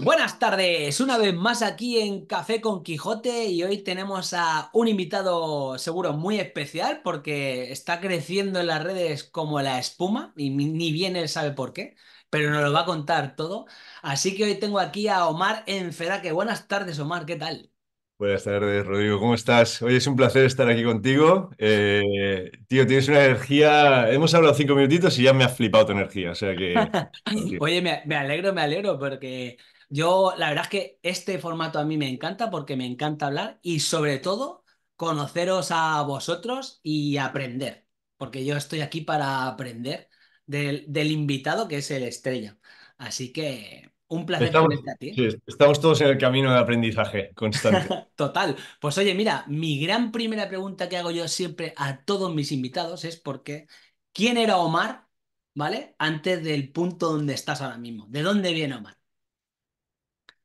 Buenas tardes, una vez más aquí en Café con Quijote y hoy tenemos a un invitado seguro muy especial porque está creciendo en las redes como la espuma y ni bien él sabe por qué, pero nos lo va a contar todo. Así que hoy tengo aquí a Omar Enferaque. Buenas tardes, Omar, ¿qué tal? Buenas tardes, Rodrigo. ¿Cómo estás? Oye, es un placer estar aquí contigo. Eh, tío, tienes una energía. Hemos hablado cinco minutitos y ya me ha flipado tu energía. O sea que. Oye, me, me alegro, me alegro porque yo, la verdad es que este formato a mí me encanta porque me encanta hablar y sobre todo conoceros a vosotros y aprender, porque yo estoy aquí para aprender del, del invitado que es el estrella. Así que un placer Estamos, tenerte a ti. sí, estamos todos en el camino de aprendizaje constante. Total. Pues oye, mira, mi gran primera pregunta que hago yo siempre a todos mis invitados es porque ¿quién era Omar, ¿vale? Antes del punto donde estás ahora mismo. ¿De dónde viene Omar?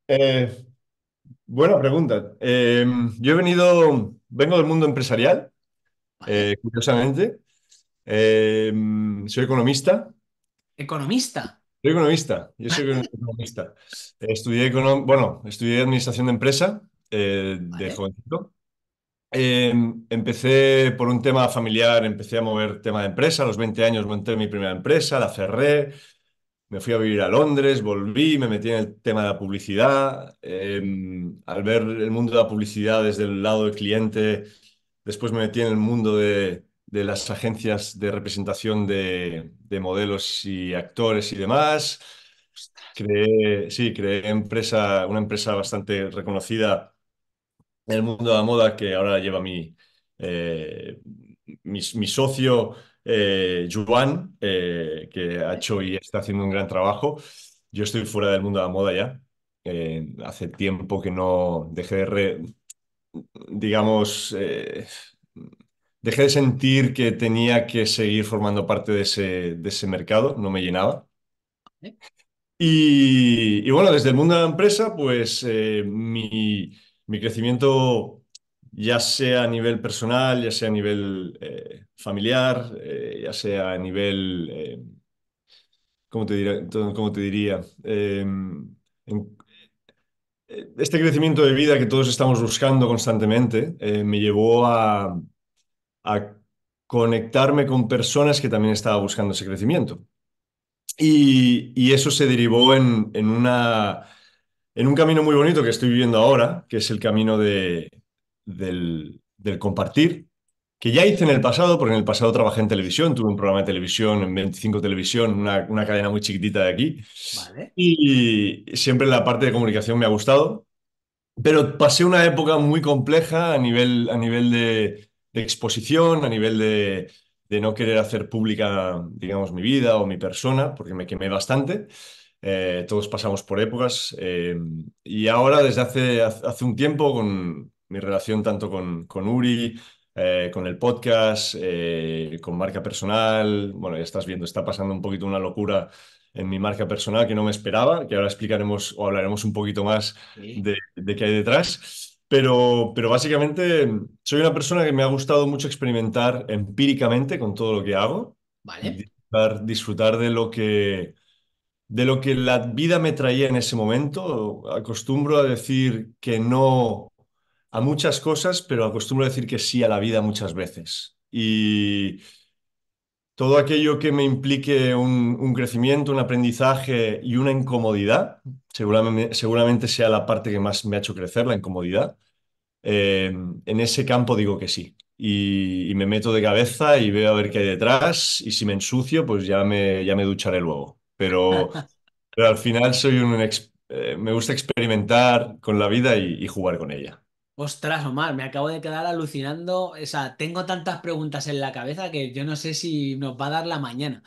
Eh, buena pregunta. Eh, yo he venido, vengo del mundo empresarial, ¿Vale? eh, curiosamente. Eh, soy economista. Economista. Soy economista. Yo soy economista. Estudié, econo- bueno, estudié administración de empresa eh, de ¿Vale? jovencito. Eh, empecé por un tema familiar, empecé a mover tema de empresa. A los 20 años monté mi primera empresa, la cerré, me fui a vivir a Londres, volví, me metí en el tema de la publicidad. Eh, al ver el mundo de la publicidad desde el lado del cliente, después me metí en el mundo de, de las agencias de representación de, de modelos y actores y demás. Creé, sí, creé empresa, una empresa bastante reconocida en el mundo de la moda que ahora lleva mi, eh, mi, mi socio eh, Joan, eh, que ha hecho y está haciendo un gran trabajo. Yo estoy fuera del mundo de la moda ya. Eh, hace tiempo que no dejé de, re- digamos, eh, dejé de sentir que tenía que seguir formando parte de ese, de ese mercado, no me llenaba. Y, y bueno, desde el mundo de la empresa, pues eh, mi, mi crecimiento, ya sea a nivel personal, ya sea a nivel eh, familiar, eh, ya sea a nivel, eh, ¿cómo te diría? ¿Cómo te diría? Este crecimiento de vida que todos estamos buscando constantemente, me llevó a, conectarme con personas que también estaban buscando ese crecimiento. Y, eso se derivó en, en un camino muy bonito que estoy viviendo ahora, que es el camino de, del, del compartir, que ya hice en el pasado, porque en el pasado trabajé en televisión, tuve un programa de televisión en 25 Televisión, una, una cadena muy chiquitita de aquí, ¿Vale? y siempre la parte de comunicación me ha gustado. Pero pasé una época muy compleja a nivel, a nivel de, de exposición, a nivel de, de no querer hacer pública, digamos, mi vida o mi persona, porque me quemé bastante. Eh, todos pasamos por épocas. eh, y ahora, desde hace, hace un tiempo, con mi relación tanto con, con Uri, eh, con el podcast, eh, con marca personal, bueno, ya estás viendo, está pasando un poquito una locura en mi marca personal que no me esperaba, que ahora explicaremos o hablaremos un poquito más Sí. de, de qué hay detrás. Pero, pero básicamente soy una persona que me ha gustado mucho experimentar empíricamente con todo lo que hago, ¿Vale? disfrutar, disfrutar de lo que, de lo que la vida me traía en ese momento. Acostumbro a decir que no a muchas cosas, pero acostumbro a decir que sí a la vida muchas veces. Y todo aquello que me implique un, un crecimiento, un aprendizaje y una incomodidad, seguramente, seguramente sea la parte que más me ha hecho crecer, la incomodidad. Eh, en ese campo digo que sí. Y, y me meto de cabeza y veo a ver qué hay detrás. Y si me ensucio, pues ya me, ya me ducharé luego. Pero, pero al final soy un eh, me gusta experimentar con la vida y, y jugar con ella. Ostras, Omar, me acabo de quedar alucinando. O sea, tengo tantas preguntas en la cabeza que yo no sé si nos va a dar la mañana.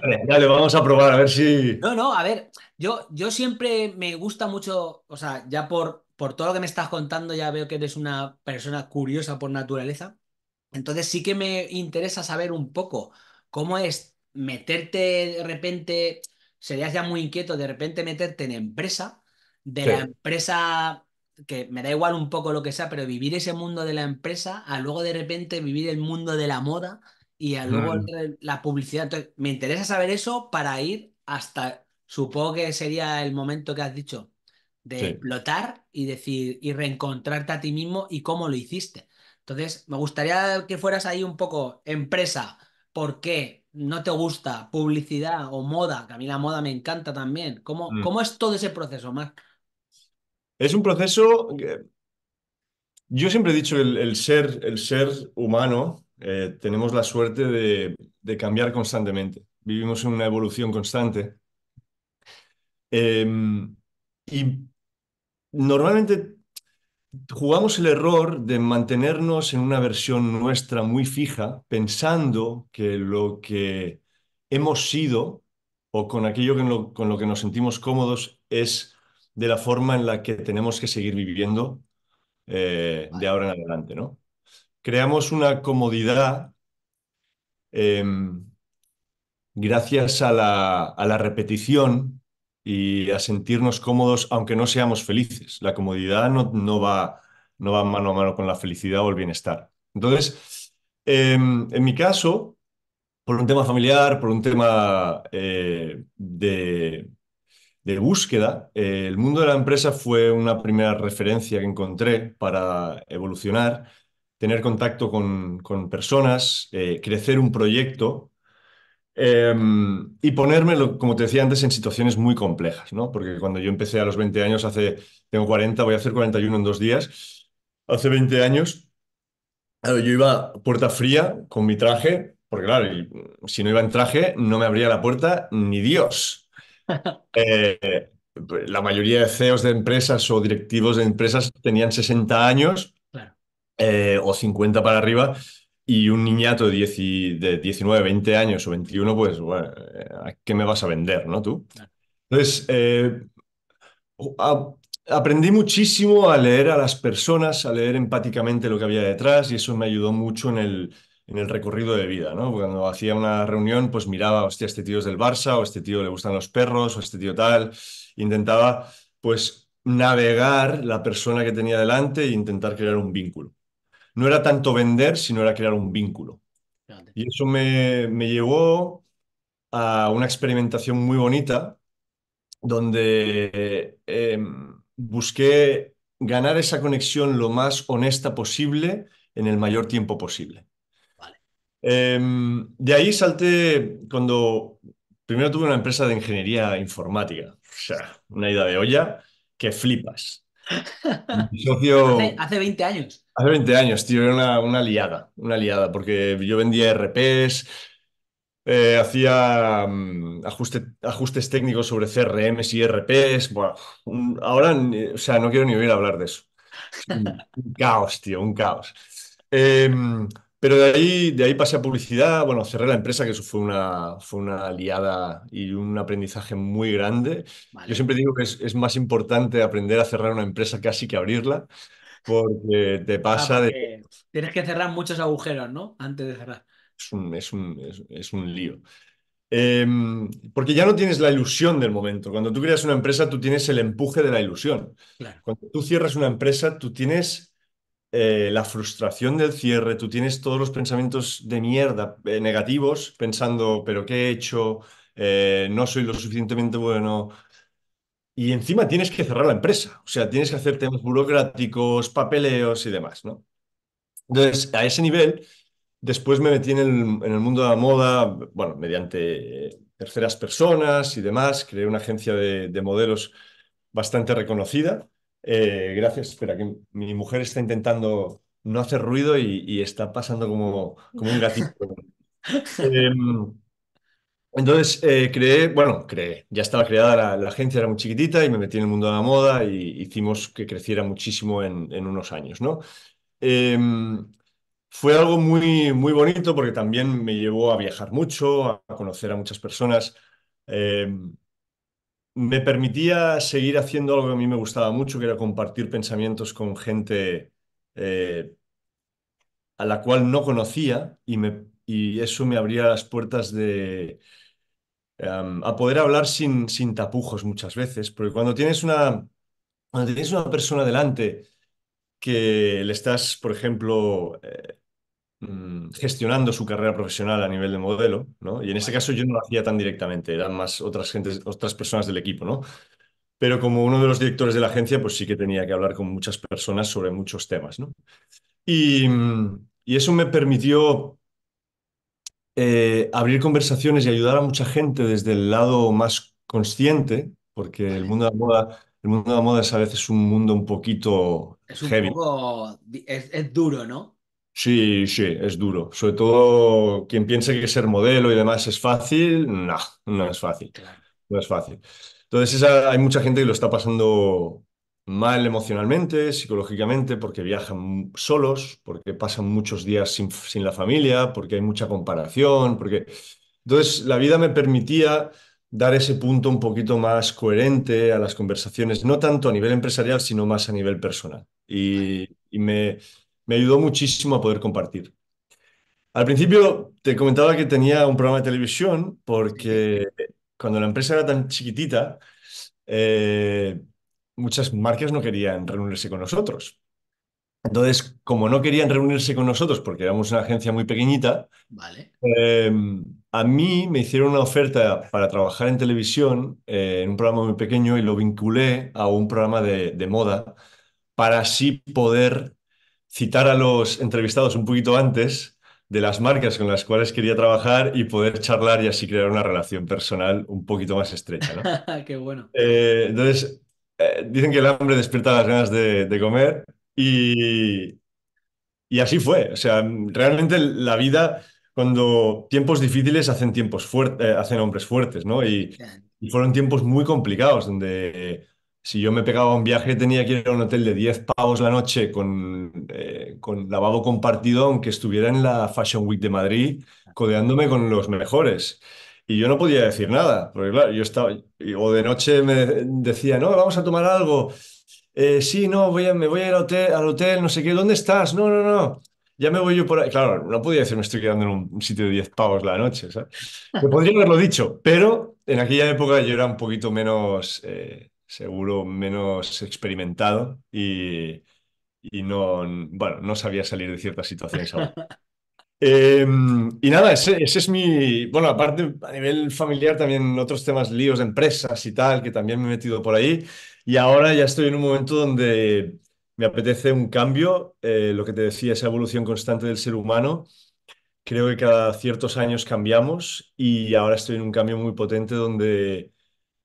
Vale, dale, vamos a probar a ver si... No, no, a ver, yo, yo siempre me gusta mucho, o sea, ya por, por todo lo que me estás contando, ya veo que eres una persona curiosa por naturaleza. Entonces sí que me interesa saber un poco cómo es meterte de repente, serías ya muy inquieto de repente meterte en empresa, de la empresa, que me da igual un poco lo que sea, pero vivir ese mundo de la empresa, a luego de repente vivir el mundo de la moda y a luego Mm. la publicidad. Entonces, me interesa saber eso para ir hasta supongo que sería el momento que has dicho de Sí. explotar y decir y reencontrarte a ti mismo y cómo lo hiciste. Entonces, me gustaría que fueras ahí un poco empresa, ¿por qué no te gusta publicidad o moda? Que a mí la moda me encanta también. ¿Cómo, Mm. cómo es todo ese proceso, Marc? Es un proceso yo siempre he dicho el, el ser, el ser humano, eh, tenemos la suerte de, cambiar constantemente. Vivimos en una evolución constante. Eh, y normalmente jugamos el error de mantenernos en una versión nuestra muy fija, pensando que lo que hemos sido o con aquello que lo- con lo que nos sentimos cómodos es de la forma en la que tenemos que seguir viviendo eh, de ahora en adelante, ¿no? Creamos una comodidad em, gracias a la, a la repetición y a sentirnos cómodos aunque no seamos felices. La comodidad no, no va, no va mano a mano con la felicidad o el bienestar. Entonces, em, en mi caso, por un tema familiar, por un tema eh, de, de búsqueda, eh, el mundo de la empresa fue una primera referencia que encontré para evolucionar, tener contacto con, con personas, eh, crecer un proyecto eh, y ponérmelo, como te decía antes, en situaciones muy complejas, ¿no? Porque cuando yo empecé a los 20 años, hace, tengo 40, voy a hacer 41 en dos días, hace 20 años, yo iba puerta fría con mi traje, porque claro, si no iba en traje, no me abría la puerta ni Dios. Eh, la mayoría de CEOs de empresas o directivos de empresas tenían 60 años claro, eh, o 50 para arriba, y un niñato de, 10 y- de 19, 20 años o 21, pues, bueno, eh, ¿a qué me vas a vender, no tú? claro. Entonces, eh, a- aprendí muchísimo a leer a las personas, a leer empáticamente lo que había detrás, y eso me ayudó mucho en el, en el recorrido de vida, ¿no? Cuando hacía una reunión, pues miraba, hostia, este tío es del Barça, o este tío le gustan los perros, o este tío tal. Intentaba, pues, navegar la persona que tenía delante e intentar crear un vínculo no era tanto vender, sino era crear un vínculo. Y eso me, me llevó a una experimentación muy bonita donde eh, busqué ganar esa conexión lo más honesta posible en el mayor tiempo posible. Eh, de ahí salté cuando primero tuve una empresa de ingeniería informática, o sea, una ida de olla que flipas. Mi Hace, socio, hace 20 años. Hace 20 años, tío, era una, una liada, una liada, porque yo vendía RPs, eh, hacía mm, ajuste- ajustes técnicos sobre CRMs y RPs. Un- ahora, o sea, no quiero ni oír hablar de eso. Es un, un caos, tío, un caos. Eh, pero de ahí, de ahí pasé a publicidad, bueno, cerré la empresa, que eso fue una, fue una liada y un aprendizaje muy grande. Yo siempre digo que es, es más importante aprender a cerrar una empresa casi que abrirla porque te Ah, pasa de... tienes que cerrar muchos agujeros, ¿no? Antes de cerrar. Es un, es un, es, es un lío. Eh, porque ya no tienes la ilusión del momento. Cuando tú creas una empresa, tú tienes el empuje de la ilusión. Claro. Cuando tú cierras una empresa, tú tienes eh, la frustración del cierre, tú tienes todos los pensamientos de mierda eh, negativos, pensando, pero ¿qué he hecho? Eh, no soy lo suficientemente bueno. Y encima tienes que cerrar la empresa. O sea, tienes que hacer temas burocráticos, papeleos y demás, ¿no? Entonces, a ese nivel, después me metí en el, mundo de la moda, bueno, mediante terceras personas y demás. Creé una agencia de modelos bastante reconocida. Eh, gracias, espera, que mi mujer está intentando no hacer ruido y, y está pasando como, como un gatito. Eh, entonces, eh, creé, bueno, creé, ya estaba creada la, la agencia, era muy chiquitita y me metí en el mundo de la moda y hicimos que creciera muchísimo en, en unos años, ¿no? Eh, fue algo muy, muy bonito porque también me llevó a viajar mucho, a conocer a muchas personas. Eh, me permitía seguir haciendo algo que a mí me gustaba mucho, que era compartir pensamientos con gente eh, a la cual no conocía y, me, y eso me abría las puertas de, a poder hablar sin, sin tapujos muchas veces, porque cuando tienes una, cuando tienes una persona delante que le estás, por ejemplo, eh, mm, gestionando su carrera profesional a nivel de modelo, ¿no? Y en ese Vale. caso yo no lo hacía tan directamente, eran más otras gentes, otras personas del equipo, ¿no? Pero como uno de los directores de la agencia, pues sí que tenía que hablar con muchas personas sobre muchos temas, ¿no? Y, mm, y eso me permitió eh, abrir conversaciones y ayudar a mucha gente desde el lado más consciente, porque el mundo de la moda, el mundo de la moda es a veces un mundo un poquito Es un heavy. poco, es, es duro, ¿no? Sí, sí, es duro. Sobre todo quien piense que ser modelo y demás es fácil, no, no es fácil. No es fácil. Entonces, esa- hay mucha gente que lo está pasando mal emocionalmente, psicológicamente, porque viajan solos, porque pasan muchos días sin, sin la familia, porque hay mucha comparación, porque... Entonces, la vida me permitía dar ese punto un poquito más coherente a las conversaciones, no tanto a nivel empresarial, sino más a nivel personal. Y me, me ayudó muchísimo a poder compartir. Al principio te comentaba que tenía un programa de televisión porque cuando la empresa era tan chiquitita, eh, muchas marcas no querían reunirse con nosotros. Entonces, como no querían reunirse con nosotros porque éramos una agencia muy pequeñita, Vale. eh, a mí me hicieron una oferta para trabajar en televisión eh, en un programa muy pequeño y lo vinculé a un programa de, de moda para así poder citar a los entrevistados un poquito antes de las marcas con las cuales quería trabajar y poder charlar y así crear una relación personal un poquito más estrecha, ¿no? Qué bueno. Eh, entonces, eh, dicen que el hambre despierta las ganas de, de comer y, y así fue. O sea, realmente la vida, cuando tiempos difíciles hacen tiempos fuertes, hacen hombres fuertes, ¿no? Y, y fueron tiempos muy complicados, donde eh, si yo me pegaba un viaje tenía que ir a un hotel de 10 pavos la noche con, eh, con lavabo compartido, aunque estuviera en la Fashion Week de Madrid, codeándome con los mejores. Y yo no podía decir nada, porque claro, yo estaba, o de noche me decía, no, vamos a tomar algo. Eh, sí, no, voy a, me voy a ir al hotel, al hotel, no sé qué, ¿dónde estás? No, no, no, ya me voy yo por ahí. Claro, no podía decir me estoy quedando en un, un sitio de 10 pavos la noche, ¿sabes? Me podría haberlo dicho, pero en aquella época yo era un poquito menos, eh, seguro, menos experimentado y, y no, bueno, no sabía salir de ciertas situaciones aún. Eh, y nada, ese, ese es mi, bueno, aparte a nivel familiar también otros temas, líos de empresas y tal, que también me he metido por ahí. Y ahora ya estoy en un momento donde me apetece un cambio, eh, lo que te decía, esa evolución constante del ser humano. Creo que cada ciertos años cambiamos y ahora estoy en un cambio muy potente donde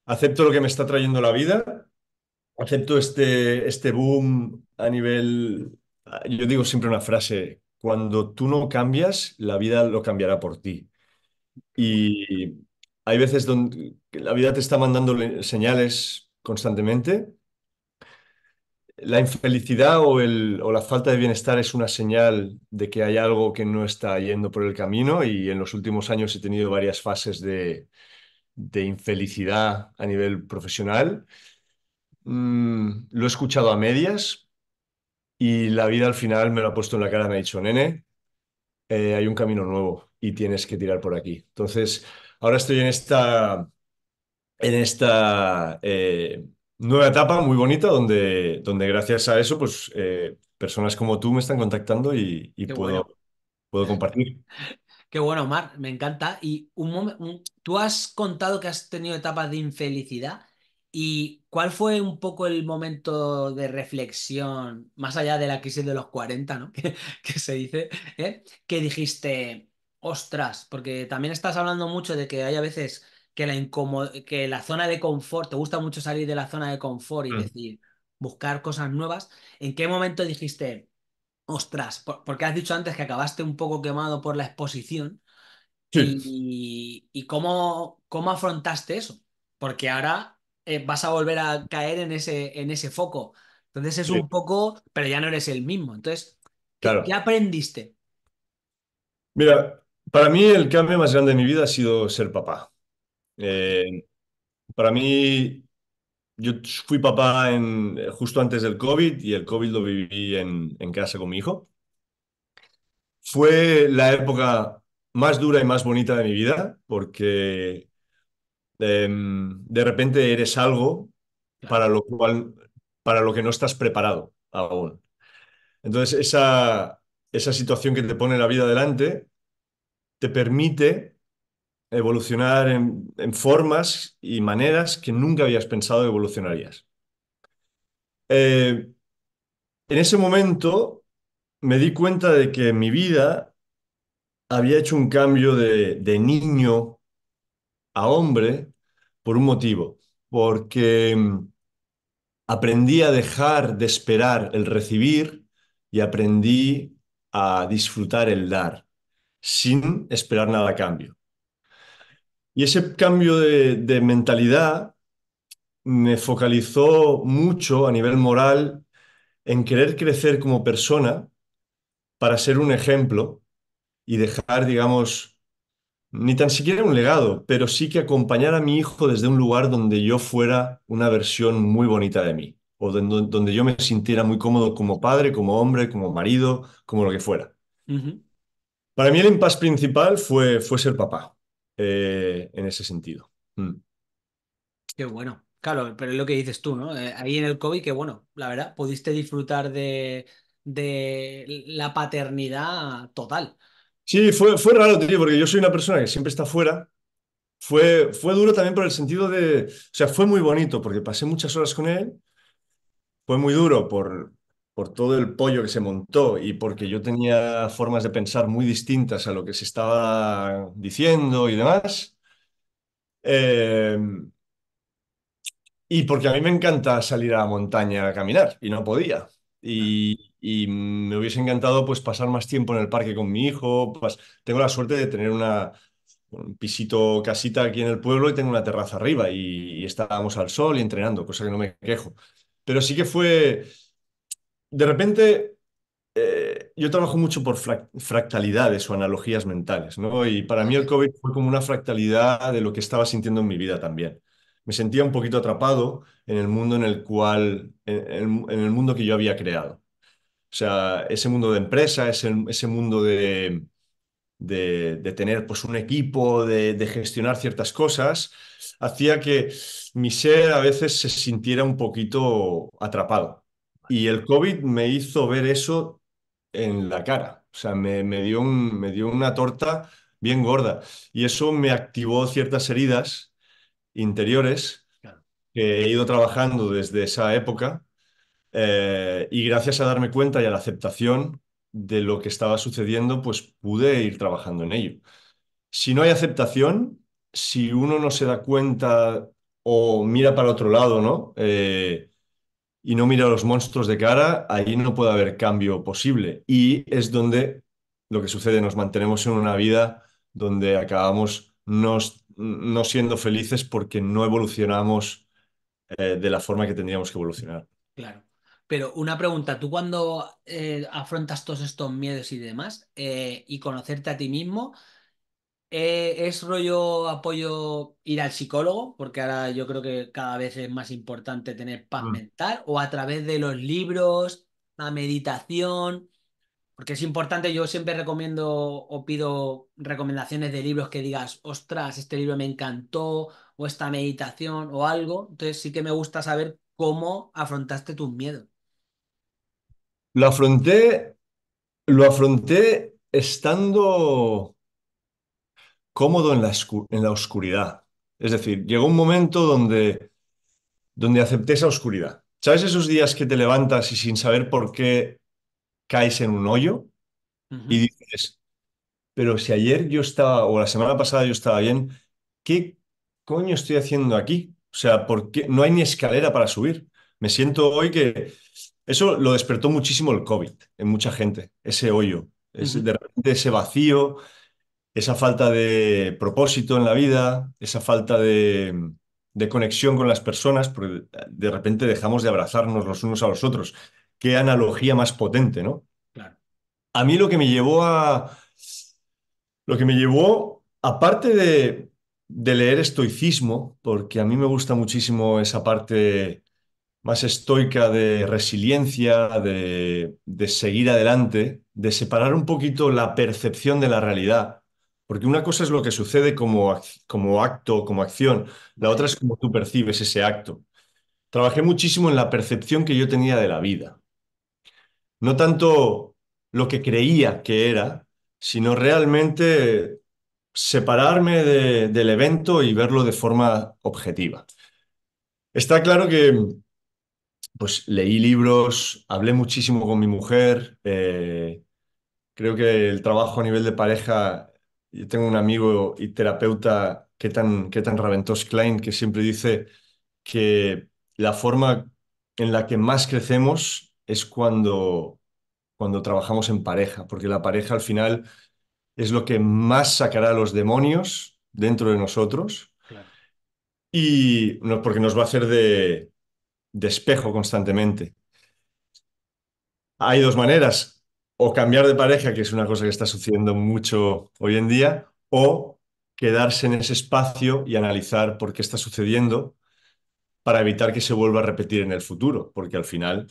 acepto lo que me está trayendo la vida, acepto este, este boom a nivel, yo digo siempre una frase, cuando tú no cambias, la vida lo cambiará por ti. Y hay veces donde la vida te está mandando le- señales constantemente. La infelicidad o, el, o la falta de bienestar es una señal de que hay algo que no está yendo por el camino y en los últimos años he tenido varias fases de, de infelicidad a nivel profesional. Mm, lo he escuchado a medias y la vida al final me lo ha puesto en la cara, me ha dicho, nene, eh, hay un camino nuevo y tienes que tirar por aquí. Entonces, ahora estoy en esta en esta eh, nueva etapa muy bonita donde, donde gracias a eso, pues eh, personas como tú me están contactando y, y Qué bueno. puedo, puedo compartir. Qué bueno, Omar, me encanta. Y un un- tú has contado que has tenido etapas de infelicidad. ¿Y cuál fue un poco el momento de reflexión, más allá de la crisis de los 40, ¿no? Que, que se dice, ¿eh? Que dijiste, ostras, porque también estás hablando mucho de que hay a veces que la incomo- que la zona de confort, te gusta mucho salir de la zona de confort y Mm. decir, buscar cosas nuevas. ¿En qué momento dijiste, ostras, por- porque has dicho antes que acabaste un poco quemado por la exposición? Sí, ¿Y, y cómo, cómo afrontaste eso? Porque ahora eh, vas a volver a caer en ese, en ese foco. Entonces es sí, un poco, pero ya no eres el mismo. Entonces, ¿qué, aprendiste? Mira, para mí el cambio más grande de mi vida ha sido ser papá. Eh, para mí, yo fui papá en, eh, justo antes del COVID y el COVID lo viví en, en casa con mi hijo. Fue la época más dura y más bonita de mi vida porque em, de repente eres algo para lo cual, para lo que no estás preparado aún. Entonces, esa, esa situación que te pone la vida delante te permite evolucionar en, formas y maneras que nunca habías pensado evolucionarías. Eh, en ese momento me di cuenta de que mi vida había hecho un cambio de, de niño a hombre por un motivo, porque mm, aprendí a dejar de esperar el recibir y aprendí a disfrutar el dar sin esperar nada a cambio. Y ese cambio de, de mentalidad me focalizó mucho a nivel moral en querer crecer como persona para ser un ejemplo y dejar, digamos, ni tan siquiera un legado, pero sí que acompañar a mi hijo desde un lugar donde yo fuera una versión muy bonita de mí, o donde, donde yo me sintiera muy cómodo como padre, como hombre, como marido, como lo que fuera. Para mí el impasse principal fue, fue ser papá, eh, en ese sentido. Mm. Qué bueno. Claro, pero es lo que dices tú, ¿no? Eh, ahí en el COVID, que bueno, la verdad, pudiste disfrutar de, de la paternidad total. Sí, fue, fue raro, tío, porque yo soy una persona que siempre está fuera. Fue, fue duro también por el sentido de, o sea, fue muy bonito porque pasé muchas horas con él, fue muy duro por, por todo el pollo que se montó y porque yo tenía formas de pensar muy distintas a lo que se estaba diciendo y demás. Eh, y porque a mí me encanta salir a la montaña a caminar y no podía. Y, y me hubiese encantado pues pasar más tiempo en el parque con mi hijo. pas- Tengo la suerte de tener una, un pisito casita aquí en el pueblo y tengo una terraza arriba y, y estábamos al sol y entrenando, cosa que no me quejo. Pero sí que fue, de repente, eh, yo trabajo mucho por frac- fractalidades o analogías mentales, ¿no? Y para mí el COVID fue como una fractalidad de lo que estaba sintiendo en mi vida también. Me sentía un poquito atrapado en el mundo en el cual, en el mundo que yo había creado. O sea, ese mundo de empresa, ese, ese mundo de, de, de tener pues, un equipo, de, de gestionar ciertas cosas, hacía que mi ser a veces se sintiera un poquito atrapado. Y el COVID me hizo ver eso en la cara. O sea, me, me dio un- me dio una torta bien gorda. Y eso me activó ciertas heridas interiores que he ido trabajando desde esa época. eh, y gracias a darme cuenta y a la aceptación de lo que estaba sucediendo, pues pude ir trabajando en ello. Si no hay aceptación, si uno no se da cuenta o mira para otro lado, ¿no? Eh, y no mira a los monstruos de cara, ahí no puede haber cambio posible. Y es donde lo que sucede, nos mantenemos en una vida donde acabamos no, no siendo felices porque no evolucionamos eh, de la forma que tendríamos que evolucionar. Claro. Pero una pregunta, tú cuando eh, afrontas todos estos miedos y demás, eh, y conocerte a ti mismo, eh, ¿es rollo apoyo ir al psicólogo? Porque ahora yo creo que cada vez es más importante tener paz Mm. mental, o a través de los libros, la meditación. Porque es importante, yo siempre recomiendo o pido recomendaciones de libros que digas, ostras, este libro me encantó, o esta meditación, o algo. Entonces sí que me gusta saber cómo afrontaste tus miedos. Lo afronté, lo afronté estando cómodo en la, escu- en la oscuridad. Es decir, llegó un momento donde, donde acepté esa oscuridad. ¿Sabes esos días que te levantas y sin saber por qué caes en un hoyo? Y dices, pero si ayer yo estaba, o la semana pasada yo estaba bien, ¿qué coño estoy haciendo aquí? O sea, ¿por qué? No hay ni escalera para subir. Me siento hoy que eso lo despertó muchísimo el COVID en mucha gente, ese hoyo, ese, de repente ese vacío, esa falta de propósito en la vida, esa falta de, de conexión con las personas, porque de repente dejamos de abrazarnos los unos a los otros. Qué analogía más potente, ¿no? claro. A mí lo que me llevó a lo que me llevó, aparte de, de leer estoicismo, porque a mí me gusta muchísimo esa parte más estoica de resiliencia, de, de seguir adelante, de separar un poquito la percepción de la realidad, porque una cosa es lo que sucede como, como acto, como acción, la otra es cómo tú percibes ese acto. Trabajé muchísimo en la percepción que yo tenía de la vida. No tanto lo que creía que era, sino realmente separarme de- del evento y verlo de forma objetiva. Está claro que pues leí libros, hablé muchísimo con mi mujer, eh, creo que el trabajo a nivel de pareja, yo tengo un amigo y terapeuta, Ketan, Ketan Raventos Klein, que siempre dice que la forma en la que más crecemos es cuando, cuando trabajamos en pareja, porque la pareja al final es lo que más sacará a los demonios dentro de nosotros Claro. y no, porque nos va a hacer de, de espejo constantemente. Hay dos maneras, o cambiar de pareja, que es una cosa que está sucediendo mucho hoy en día, o quedarse en ese espacio y analizar por qué está sucediendo para evitar que se vuelva a repetir en el futuro, porque al final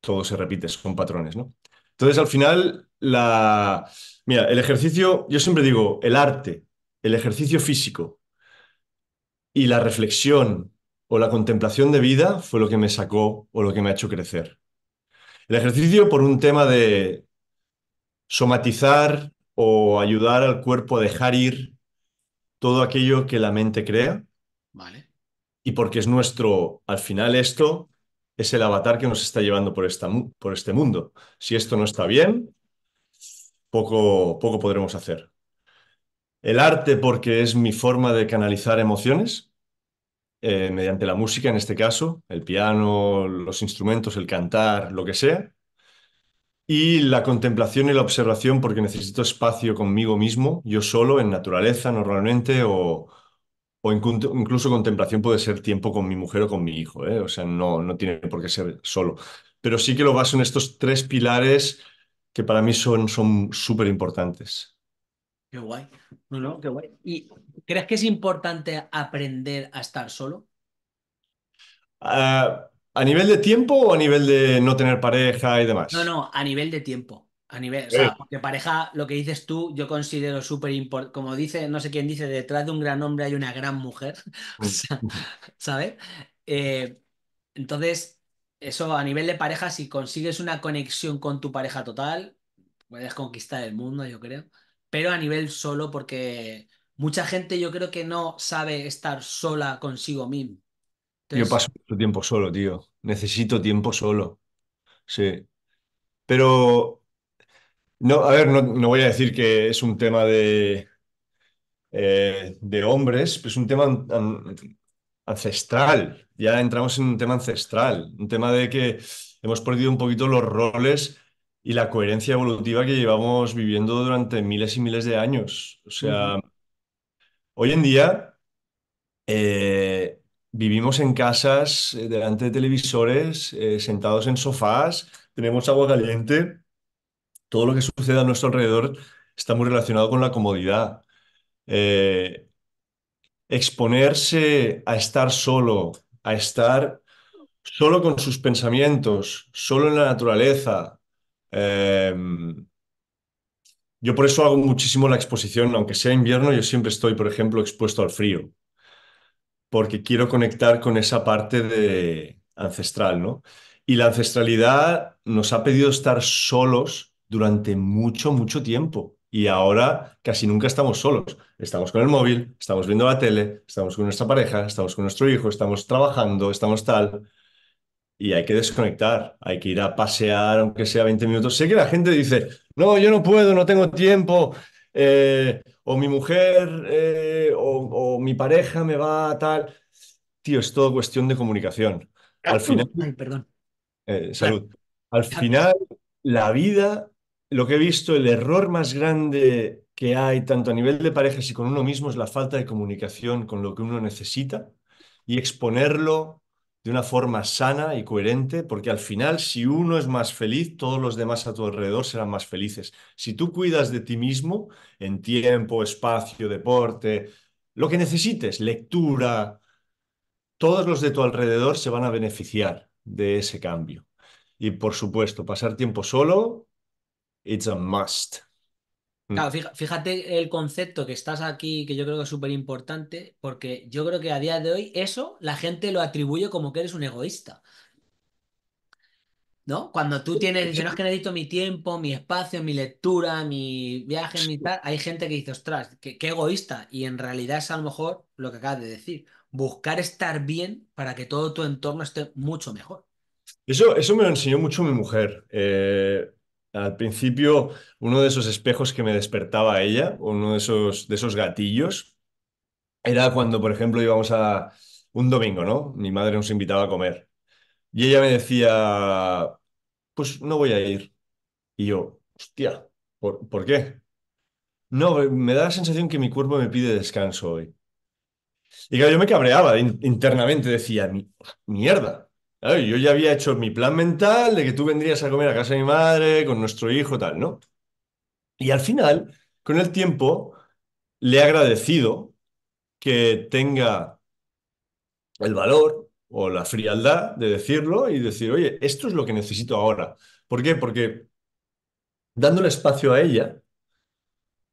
todo se repite, son patrones, ¿no? Entonces, al final, la... Mira, el ejercicio, yo siempre digo, el arte, el ejercicio físico y la reflexión o la contemplación de vida fue lo que me sacó o lo que me ha hecho crecer. El ejercicio por un tema de somatizar o ayudar al cuerpo a dejar ir todo aquello que la mente crea Vale. y porque es nuestro, al final esto es el avatar que nos está llevando por, esta, por este mundo. Si esto no está bien, poco, poco podremos hacer. El arte porque es mi forma de canalizar emociones, eh, mediante la música en este caso, el piano, los instrumentos, el cantar, lo que sea. Y la contemplación y la observación porque necesito espacio conmigo mismo, yo solo, en naturaleza normalmente, o, o inclu- incluso contemplación puede ser tiempo con mi mujer o con mi hijo, ¿eh? O sea, no, no tiene por qué ser solo. Pero sí que lo baso en estos tres pilares que para mí son son súper importantes. Qué guay. No, no, qué guay. ¿Y crees que es importante aprender a estar solo? Ah, ¿a nivel de tiempo o a nivel de no tener pareja y No, demás? no, a nivel de tiempo. A nivel, o Eh, sea, porque pareja, lo que dices tú, yo considero súper importante. Como dice, no sé quién dice, detrás de un gran hombre hay una gran mujer. O sea, ¿sabes? Eh, entonces, eso a nivel de pareja, si consigues una conexión con tu pareja total, puedes conquistar el mundo, yo creo. Pero a nivel solo, porque mucha gente yo creo que no sabe estar sola consigo mismo. Yo paso mucho tiempo solo, tío. Necesito tiempo solo. Sí. Pero, no, a ver, no, no voy a decir que es un tema de, eh, de hombres, pero es un tema an- an- ancestral. Ya entramos en un tema ancestral, un tema de que hemos perdido un poquito los roles y la coherencia evolutiva que llevamos viviendo durante miles y miles de años. O ujú, sea, hoy en día eh, vivimos en casas, eh, delante de televisores, eh, sentados en sofás, tenemos agua caliente, todo lo que sucede a nuestro alrededor está muy relacionado con la comodidad. Eh, exponerse a estar solo, a estar solo con sus pensamientos, solo en la naturaleza. Eh, yo por eso hago muchísimo la exposición, aunque sea invierno, yo siempre estoy, por ejemplo, expuesto al frío, porque quiero conectar con esa parte de ancestral, ¿no? Y la ancestralidad nos ha pedido estar solos durante mucho, mucho tiempo. Y ahora casi nunca estamos solos. Estamos con el móvil, estamos viendo la tele, estamos con nuestra pareja, estamos con nuestro hijo, estamos trabajando, estamos tal. Y hay que desconectar, hay que ir a pasear, aunque sea 20 minutos. Sé que la gente dice, no, yo no puedo, no tengo tiempo, eh, o mi mujer eh, o, o mi pareja me va a tal. Tío, es todo cuestión de comunicación. Al final Ay, perdón. eh, Claro. salud. Al final, la vida, lo que he visto, el error más grande que hay, tanto a nivel de parejas y con uno mismo, es la falta de comunicación con lo que uno necesita y exponerlo de una forma sana y coherente, porque al final, si uno es más feliz, todos los demás a tu alrededor serán más felices. Si tú cuidas de ti mismo en tiempo, espacio, deporte, lo que necesites, lectura todos los de tu alrededor se van a beneficiar de ese cambio. Y por supuesto, pasar tiempo solo, it's a must. Mm. Claro, fíjate el concepto que estás aquí, que yo creo que es súper importante, porque yo creo que a día de hoy eso la gente lo atribuye como que eres un egoísta. ¿no? Cuando tú tienes, dices, no es que necesito mi tiempo, mi espacio, mi lectura, mi viaje, mi tal, hay gente que dice, ostras, qué, qué egoísta. Y en realidad es a lo mejor lo que acabas de decir, buscar estar bien para que todo tu entorno esté mucho mejor. Eso, eso me lo enseñó mucho mi mujer. Eh, al principio, uno de esos espejos que me despertaba a ella, uno de esos, de esos gatillos, era cuando, por ejemplo, íbamos a un domingo, ¿no? Mi madre nos invitaba a comer. Y ella me decía, pues no voy a ir. Y yo, hostia, ¿por, ¿por qué? No, me da la sensación que mi cuerpo me pide descanso hoy. Y claro, yo me cabreaba in- internamente, decía, "Mi- mierda. Yo ya había hecho mi plan mental de que tú vendrías a comer a casa de mi madre, con nuestro hijo, tal, ¿no? Y al final, con el tiempo, le he agradecido que tenga el valor o la frialdad de decirlo y decir, oye, esto es lo que necesito ahora. ¿Por qué? Porque dándole espacio a ella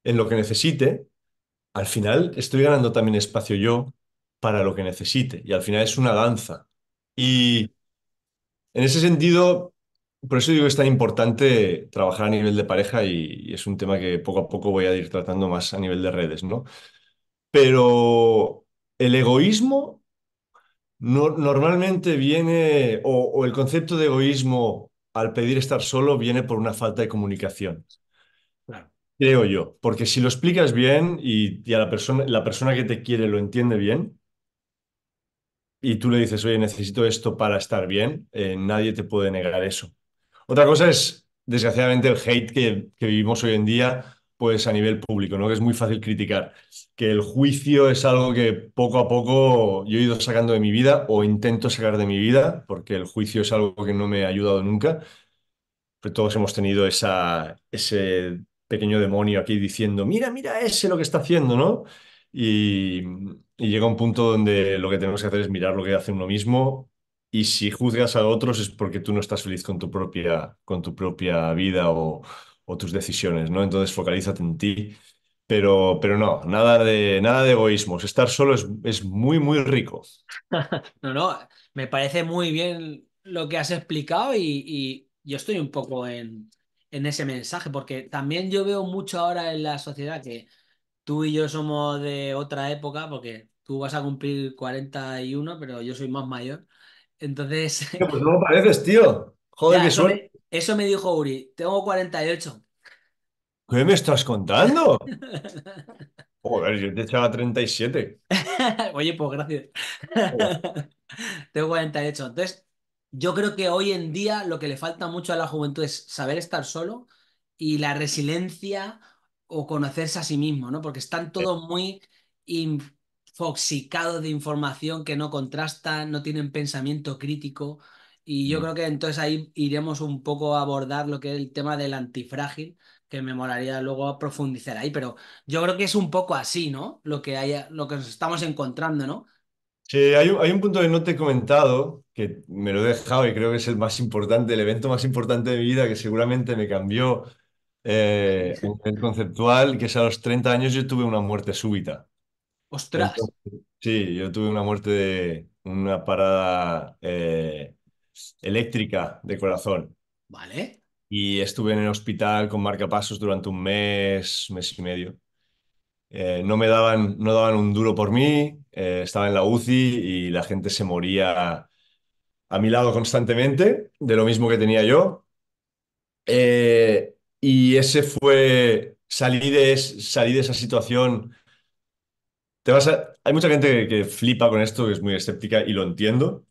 en lo que necesite, al final estoy ganando también espacio yo para lo que necesite. Y al final es una danza. Y en ese sentido, por eso digo que es tan importante trabajar a nivel de pareja y, y es un tema que poco a poco voy a ir tratando más a nivel de redes, ¿no? Pero el egoísmo no- normalmente viene, o, o el concepto de egoísmo al pedir estar solo viene por una falta de comunicación. Claro. Creo yo, porque si lo explicas bien y, y a la persona, la persona que te quiere lo entiende bien y tú le dices, oye, necesito esto para estar bien, eh, nadie te puede negar eso. Otra cosa es, desgraciadamente, el hate que, que vivimos hoy en día, pues a nivel público, ¿no? Que es muy fácil criticar. Que el juicio es algo que poco a poco yo he ido sacando de mi vida o intento sacar de mi vida, porque el juicio es algo que no me ha ayudado nunca pero todos hemos tenido esa, ese pequeño demonio aquí diciendo, mira, mira ese lo que está haciendo, ¿no? Y, y llega un punto donde lo que tenemos que hacer es mirar lo que hace uno mismo y si juzgas a otros es porque tú no estás feliz con tu propia, con tu propia vida o, tus decisiones, ¿no? Entonces focalízate en ti. Pero, pero no, nada de, nada de egoísmos. Estar solo es, es muy, muy rico. No, no, me parece muy bien lo que has explicado y, y yo estoy un poco en, en ese mensaje, porque también yo veo mucho ahora en la sociedad que tú y yo somos de otra época, porque tú vas a cumplir 41 pero yo soy más mayor. Entonces, Pues no me pareces, tío. Joder, ya, eso me, eso me dijo Uri, tengo 48. ¿Qué me estás contando? Joder, yo te echaba 37. Oye, pues gracias. Tengo 48. Entonces, yo creo que hoy en día lo que le falta mucho a la juventud es saber estar solo y la resiliencia o conocerse a sí mismo, ¿no? Porque están todos muy infoxicados de información que no contrastan, no tienen pensamiento crítico. Y yo Mm. creo que entonces ahí iremos un poco a abordar lo que es el tema del antifrágil, que me molaría luego profundizar ahí. Pero yo creo que es un poco así, ¿no? Lo que haya, lo que nos estamos encontrando, ¿no? Sí, hay un, hay un punto que no te he comentado, que me lo he dejado y creo que es el más importante, el evento más importante de mi vida, que seguramente me cambió eh, a nivel conceptual, que es a los 30 años yo tuve una muerte súbita. Ostras, Entonces, sí, yo tuve una muerte de una parada eh, eléctrica de corazón vale. y estuve en el hospital con marcapasos durante un mes, mes y medio. Eh, no me daban, no daban un duro por mí, eh, estaba en la UCI y la gente se moría a mi lado constantemente, de lo mismo que tenía yo. Eh, y ese fue, salí de, es- salí de esa situación. Te vas a- hay mucha gente que, flipa con esto, que es muy escéptica y lo entiendo,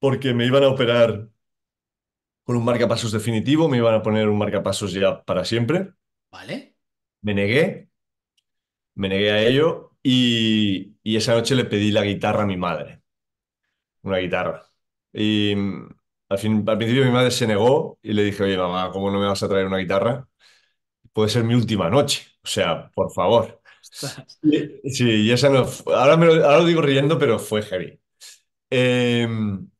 porque me iban a operar con un marcapasos definitivo, me iban a poner un marcapasos ya para siempre. Vale, Me negué, me negué a ello y, y esa noche le pedí la guitarra a mi madre. una guitarra. Al fin, al principio mi madre se negó y le dije, oye, mamá, ¿cómo no me vas a traer una guitarra? Puede ser mi última noche. O sea, por favor. Sí, y esa no ahora, me lo, ahora lo digo riendo, pero fue heavy. Eh,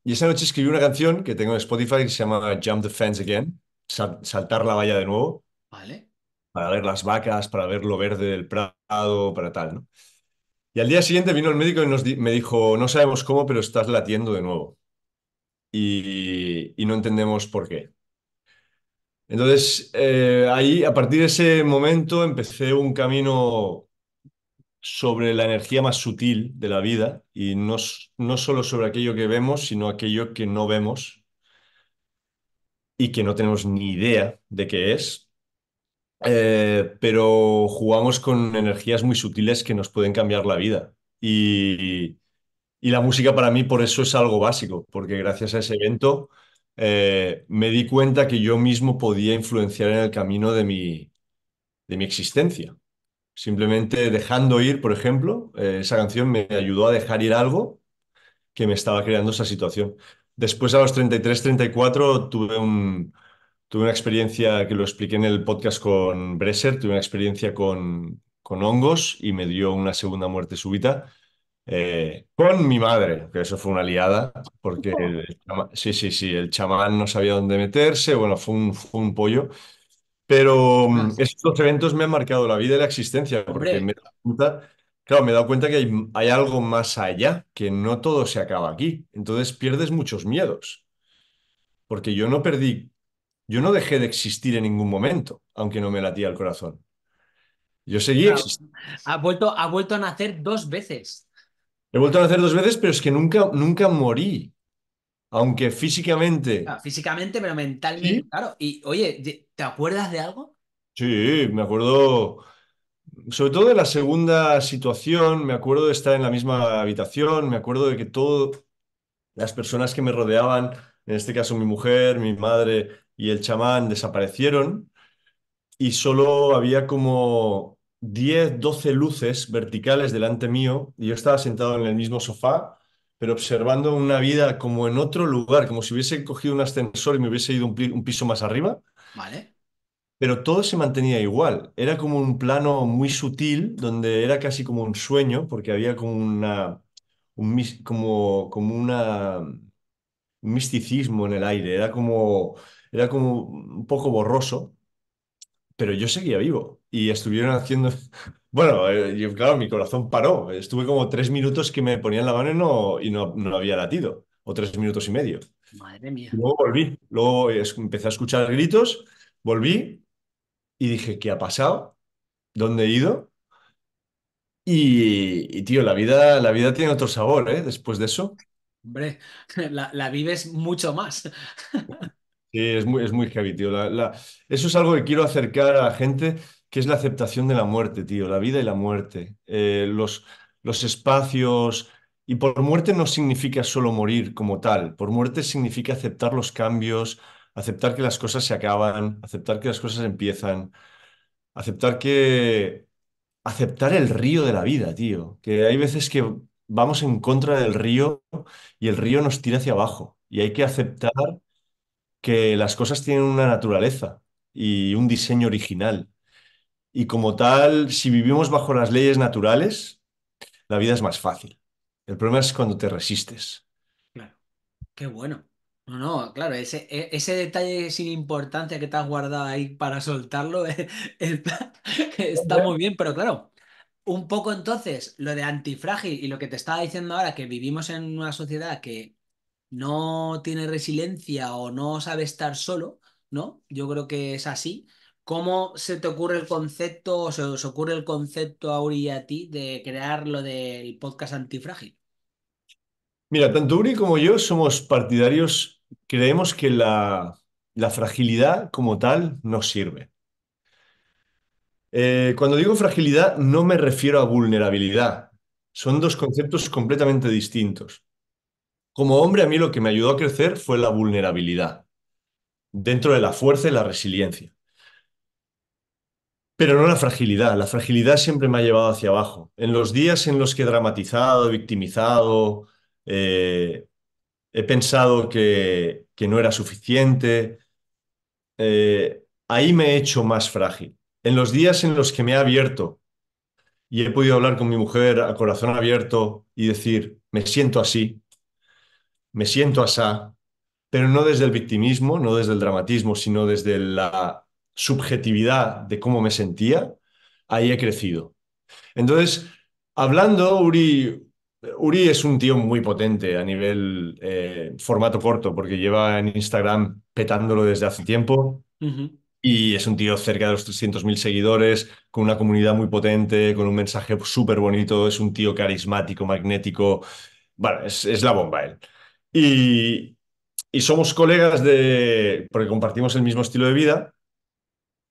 y esa noche escribí una canción que tengo en Spotify que se llama Jump the Fence Again, Sal- saltar la valla de nuevo, vale, para ver las vacas, para ver lo verde del prado, para tal, ¿no? Y al día siguiente vino el médico y nos di- me dijo, no sabemos cómo, pero estás latiendo de nuevo. Y, no entendemos por qué. Entonces, eh, ahí, a partir de ese momento, empecé un camino sobre la energía más sutil de la vida y no, no solo sobre aquello que vemos, sino aquello que no vemos y que no tenemos ni idea de qué es. Eh, pero jugamos con energías muy sutiles que nos pueden cambiar la vida. Y, y la música para mí por eso es algo básico, porque gracias a ese evento eh, me di cuenta que yo mismo podía influenciar en el camino de mi, de mi existencia. Simplemente dejando ir, por ejemplo, eh, esa canción me ayudó a dejar ir algo que me estaba creando esa situación. Después, a los 33, 34, tuve un, tuve una experiencia que lo expliqué en el podcast con Bresser, tuve una experiencia con, con hongos y me dio una segunda muerte súbita eh, con mi madre, que eso fue una liada, porque el chama- sí, sí, sí, el chamán no sabía dónde meterse, bueno, fue un, fue un pollo. Pero mm, más. estos eventos me han marcado la vida y la existencia, porque me Hombre, he dado cuenta, claro, me he dado cuenta que hay, hay algo más allá, que no todo se acaba aquí. Entonces pierdes muchos miedos, porque yo no perdí, yo no dejé de existir en ningún momento, aunque no me latía el corazón. Yo seguí claro, existiendo. ha vuelto, ha vuelto a nacer dos veces. He vuelto a nacer dos veces, pero es que nunca, nunca morí, aunque físicamente Claro, físicamente, pero mentalmente, sí. claro. Y oye, ¿te acuerdas de algo? Sí, me acuerdo. Sobre todo de la segunda situación, me acuerdo de estar en la misma habitación, me acuerdo de que todas las personas que me rodeaban, en este caso mi mujer, mi madre y el chamán, desaparecieron y solo había como 10, 12 luces verticales delante mío y yo estaba sentado en el mismo sofá, pero observando una vida como en otro lugar, como si hubiese cogido un ascensor y me hubiese ido un, pi- un piso más arriba. Vale, Pero todo se mantenía igual. Era como un plano muy sutil, donde era casi como un sueño, porque había como una, un, como, como una, un misticismo en el aire. Era como, era como un poco borroso, pero yo seguía vivo. Y estuvieron haciendo... Bueno, eh, yo, claro, mi corazón paró. Estuve como tres minutos que me ponían la mano y no, y no, no había latido. O tres minutos y medio. madre Y mía. luego volví. Luego es- empecé a escuchar gritos, volví y dije, ¿qué ha pasado? ¿Dónde he ido? Y, y, tío, la vida, la vida tiene otro sabor, ¿eh? Después de eso. Hombre, la, la vives mucho más. Sí, es muy, es muy heavy, tío. La- la- Eso es algo que quiero acercar a la gente, que es la aceptación de la muerte, tío. La vida y la muerte. Eh, los, los espacios. Y por muerte no significa solo morir como tal. Por muerte significa aceptar los cambios, aceptar que las cosas se acaban, aceptar que las cosas empiezan, aceptar que aceptar el río de la vida, tío. Que hay veces que vamos en contra del río y el río nos tira hacia abajo. Y hay que aceptar que las cosas tienen una naturaleza y un diseño original. Y como tal, si vivimos bajo las leyes naturales, la vida es más fácil. El problema es cuando te resistes. Claro, qué bueno. No, no, claro, ese, e- ese detalle sin importancia que te has guardado ahí para soltarlo eh, está, está muy bien, pero claro, un poco entonces lo de antifrágil y lo que te estaba diciendo ahora, que vivimos en una sociedad que no tiene resiliencia o no sabe estar solo, ¿no? Yo creo que es así. ¿Cómo se te ocurre el concepto o se os ocurre el concepto a Uri y a ti de crear lo del podcast antifrágil? Mira, tanto Uri como yo somos partidarios, creemos que la, la fragilidad como tal no sirve. Eh, cuando digo fragilidad, no me refiero a vulnerabilidad. Son dos conceptos completamente distintos. Como hombre, a mí lo que me ayudó a crecer fue la vulnerabilidad, dentro de la fuerza y la resiliencia. Pero no la fragilidad. La fragilidad siempre me ha llevado hacia abajo. En los días en los que he dramatizado, victimizado, eh, he pensado que, que no era suficiente, eh, ahí me he hecho más frágil. En los días en los que me he abierto y he podido hablar con mi mujer a corazón abierto y decir, me siento así, me siento asá, pero no desde el victimismo, no desde el dramatismo, sino desde la subjetividad de cómo me sentía, ahí he crecido. Entonces, hablando, Uri, Uri es un tío muy potente a nivel eh, formato corto, porque lleva en Instagram petándolo desde hace tiempo y es un tío cerca de los 300.000 seguidores, con una comunidad muy potente, con un mensaje súper bonito, es un tío carismático, magnético, bueno, es, es la bomba él. Y, y somos colegas de, porque compartimos el mismo estilo de vida,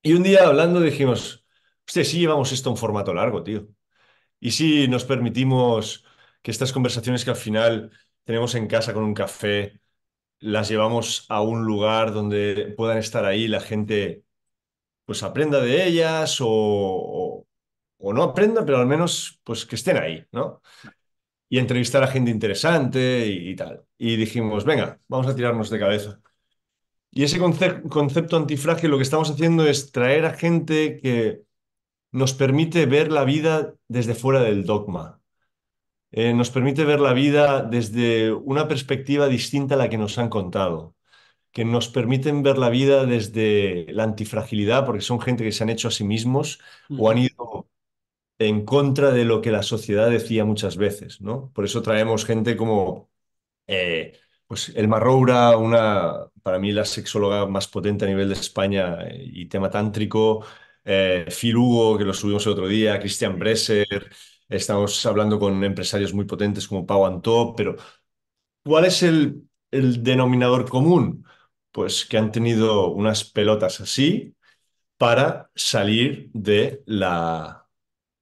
y un día hablando dijimos, hostia, sí llevamos esto a un formato largo, tío. Y si nos permitimos que estas conversaciones que al final tenemos en casa con un café, las llevamos a un lugar donde puedan estar ahí, la gente pues aprenda de ellas o, o- no aprenda, pero al menos pues que estén ahí, ¿no? Y entrevistar a gente interesante y tal. Y dijimos, venga, vamos a tirarnos de cabeza. Y ese conce- concepto antifrágil lo que estamos haciendo es traer a gente que nos permite ver la vida desde fuera del dogma eh, nos permite ver la vida desde una perspectiva distinta a la que nos han contado, que nos permiten ver la vida desde la antifragilidad, porque son gente que se han hecho a sí mismos o han ido en contra de lo que la sociedad decía muchas veces, ¿no? Por eso traemos gente como eh, pues Elma Roura, una, para mí la sexóloga más potente a nivel de España eh, y tema tántrico, eh, Phil Hugo, que lo subimos el otro día, Christian Bresser, estamos hablando con empresarios muy potentes como Pau Antó, pero ¿cuál es el, el denominador común? Pues que han tenido unas pelotas así para salir de la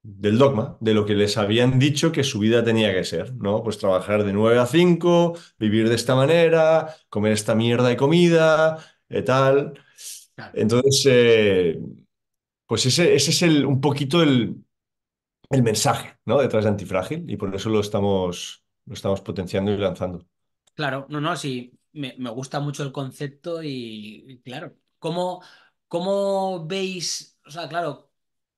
del dogma, de lo que les habían dicho que su vida tenía que ser, ¿no? Pues trabajar de 9 a 5, vivir de esta manera, comer esta mierda de comida, eh, tal. Entonces, eh, pues ese, ese es el, un poquito el, el mensaje, ¿no? Detrás de Antifrágil y por eso lo estamos, lo estamos potenciando y lanzando. Claro, no, no, sí, me, me gusta mucho el concepto y, y claro, ¿cómo, cómo veis, o sea, claro,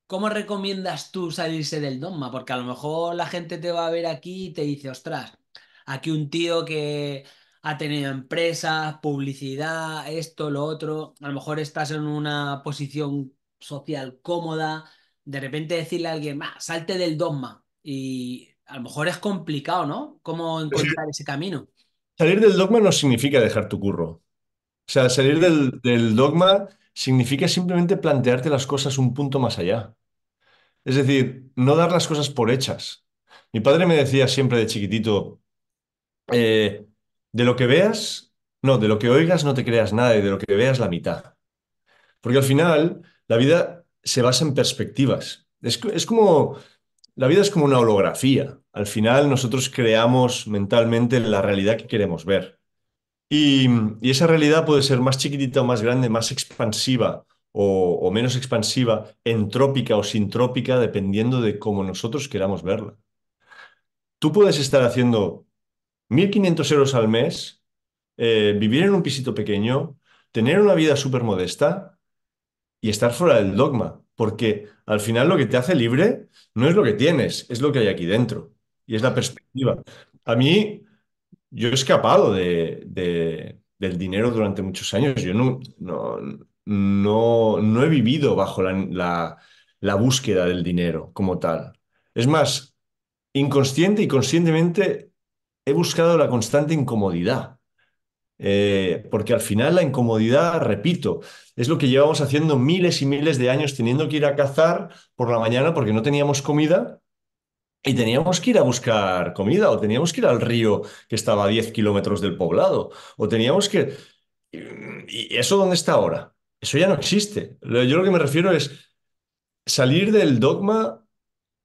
¿cómo recomiendas tú salirse del dogma? Porque a lo mejor la gente te va a ver aquí y te dice, ostras, aquí un tío que ha tenido empresas, publicidad, esto, lo otro, a lo mejor estás en una posición social cómoda, de repente decirle a alguien, va, salte del dogma y a lo mejor es complicado, ¿no? ¿Cómo encontrar ese camino? Salir del dogma no significa dejar tu curro. O sea, salir del, del dogma significa simplemente plantearte las cosas un punto más allá. Es decir, no dar las cosas por hechas. Mi padre me decía siempre de chiquitito, eh, de lo que veas, no, de lo que oigas no te creas nada y de lo que veas la mitad. Porque al final la vida se basa en perspectivas. Es, co- es como, la vida es como una holografía. Al final nosotros creamos mentalmente la realidad que queremos ver. Y, esa realidad puede ser más chiquitita o más grande, más expansiva o, o menos expansiva, entrópica o sintrópica, dependiendo de cómo nosotros queramos verla. Tú puedes estar haciendo 1.500 euros al mes, eh, vivir en un pisito pequeño, tener una vida súper modesta y estar fuera del dogma, porque al final lo que te hace libre no es lo que tienes, es lo que hay aquí dentro y es la perspectiva. A mí... Yo he escapado de, de- del dinero durante muchos años. Yo no, no, no, no he vivido bajo la, la- la búsqueda del dinero como tal. Es más, inconsciente y conscientemente he buscado la constante incomodidad. Eh, porque al final la incomodidad, repito, es lo que llevamos haciendo miles y miles de años teniendo que ir a cazar por la mañana porque no teníamos comida y teníamos que ir a buscar comida, o teníamos que ir al río que estaba a 10 kilómetros del poblado, o teníamos que... ¿Y eso dónde está ahora? Eso ya no existe. Yo lo que me refiero es salir del dogma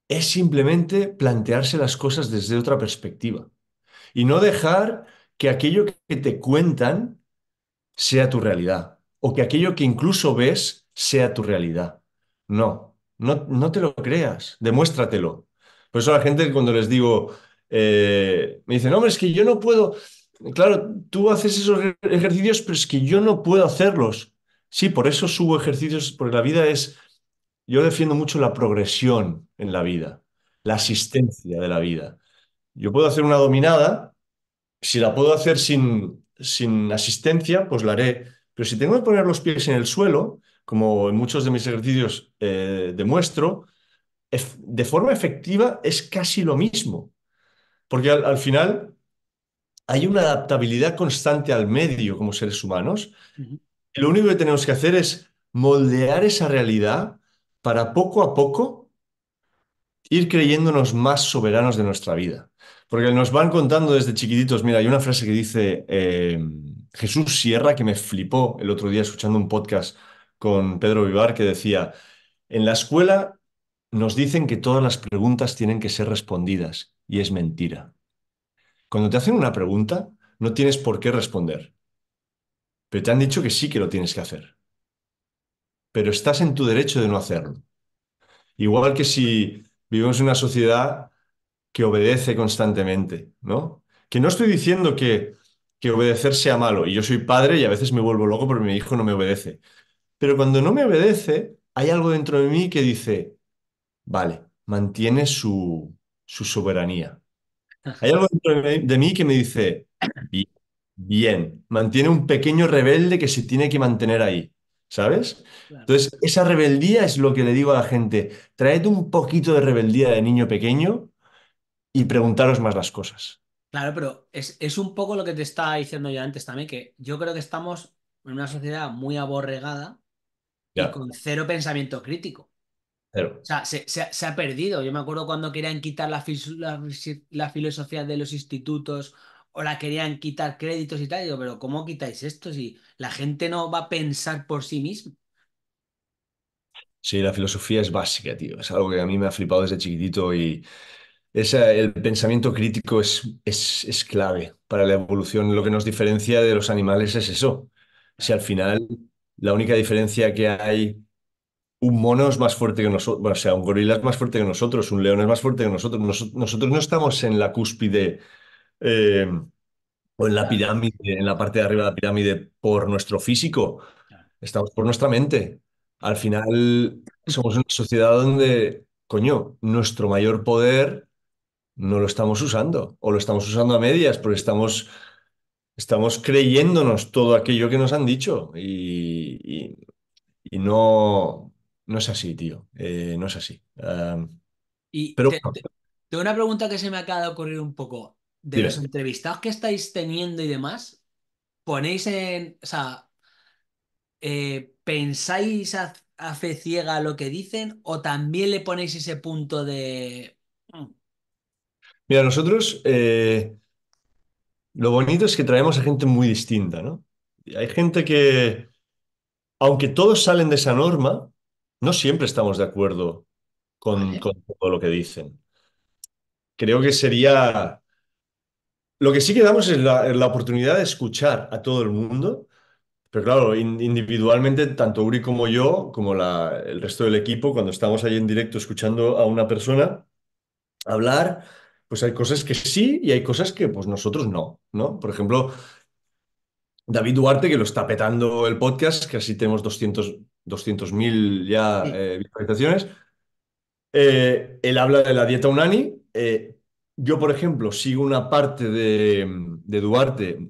es simplemente plantearse las cosas desde otra perspectiva y no dejar que aquello que te cuentan sea tu realidad o que aquello que incluso ves sea tu realidad. No, no, no te lo creas, demuéstratelo. Por eso la gente cuando les digo, eh, me dicen, no, hombre, es que yo no puedo, claro, tú haces esos ejer- ejercicios, pero es que yo no puedo hacerlos. Sí, por eso subo ejercicios, porque la vida es, yo defiendo mucho la progresión en la vida, la asistencia de la vida. Yo puedo hacer una dominada si la puedo hacer sin, sin asistencia, pues la haré. Pero si tengo que poner los pies en el suelo, como en muchos de mis ejercicios eh, demuestro, de forma efectiva es casi lo mismo. Porque al, al final hay una adaptabilidad constante al medio como seres humanos. Y lo único que tenemos que hacer es moldear esa realidad para poco a poco ir creyéndonos más soberanos de nuestra vida. Porque nos van contando desde chiquititos, mira, hay una frase que dice eh, Jesús Sierra que me flipó el otro día escuchando un podcast con Pedro Vivar que decía, en la escuela nos dicen que todas las preguntas tienen que ser respondidas y es mentira. Cuando te hacen una pregunta, no tienes por qué responder, pero te han dicho que sí que lo tienes que hacer, pero estás en tu derecho de no hacerlo. Igual que si vivimos en una sociedad que obedece constantemente, ¿no? Que no estoy diciendo que, que obedecer sea malo, y yo soy padre y a veces me vuelvo loco porque mi hijo no me obedece, pero cuando no me obedece, hay algo dentro de mí que dice, vale, mantiene su, su soberanía. Hay algo dentro de mí que me dice, "Bi- bien, mantiene un pequeño rebelde que se tiene que mantener ahí, ¿sabes? Claro. Entonces, esa rebeldía es lo que le digo a la gente, traed un poquito de rebeldía de niño pequeño y preguntaros más las cosas. Claro, pero es, es un poco lo que te estaba diciendo yo antes también, que yo creo que estamos en una sociedad muy aborregada y con cero pensamiento crítico. Pero O sea, se, se ha se ha perdido. Yo me acuerdo cuando querían quitar la, filosofía de los institutos o la querían quitar créditos y tal. Y Digo, pero ¿cómo quitáis esto si la gente no va a pensar por sí misma? sí, la filosofía es básica, tío. Es algo que a mí me ha flipado desde chiquitito y esa- el pensamiento crítico es, es, es clave para la evolución. Lo que nos diferencia de los animales es eso. Si al final la única diferencia que hay un mono es más fuerte que nosotros, o sea, un gorila es más fuerte que nosotros, un león es más fuerte que nosotros. Nos- nosotros no estamos en la cúspide eh, o en la pirámide, en la parte de arriba de la pirámide por nuestro físico, estamos por nuestra mente. Al final somos una sociedad donde, coño, nuestro mayor poder no lo estamos usando o lo estamos usando a medias porque estamos, estamos creyéndonos todo aquello que nos han dicho y, y no, no es así, tío. Eh, no es así. Ah, Y pero te- una pregunta que se me acaba de ocurrir un poco. De los entrevistados que estáis teniendo y demás, ¿ponéis en, o sea, eh, pensáis a, a fe ciega lo que dicen o también le ponéis ese punto de... "Mm, Mira, nosotros eh, lo bonito es que traemos a gente muy distinta, ¿no? Hay gente que, aunque todos salen de esa norma, no siempre estamos de acuerdo con, Vale. con todo lo que dicen. Creo que sería... Lo que sí que damos es la, la oportunidad de escuchar a todo el mundo Pero claro, in- individualmente, tanto Uri como yo, como la- el resto del equipo, cuando estamos ahí en directo escuchando a una persona hablar, pues hay cosas que sí y hay cosas que pues nosotros no, ¿no? Por ejemplo, David Duarte, que lo está petando el podcast, que así tenemos doscientos 200.000 ya Sí. eh, visualizaciones. Eh, él habla de la dieta Unani. Eh, yo, por ejemplo, sigo una parte de, de Duarte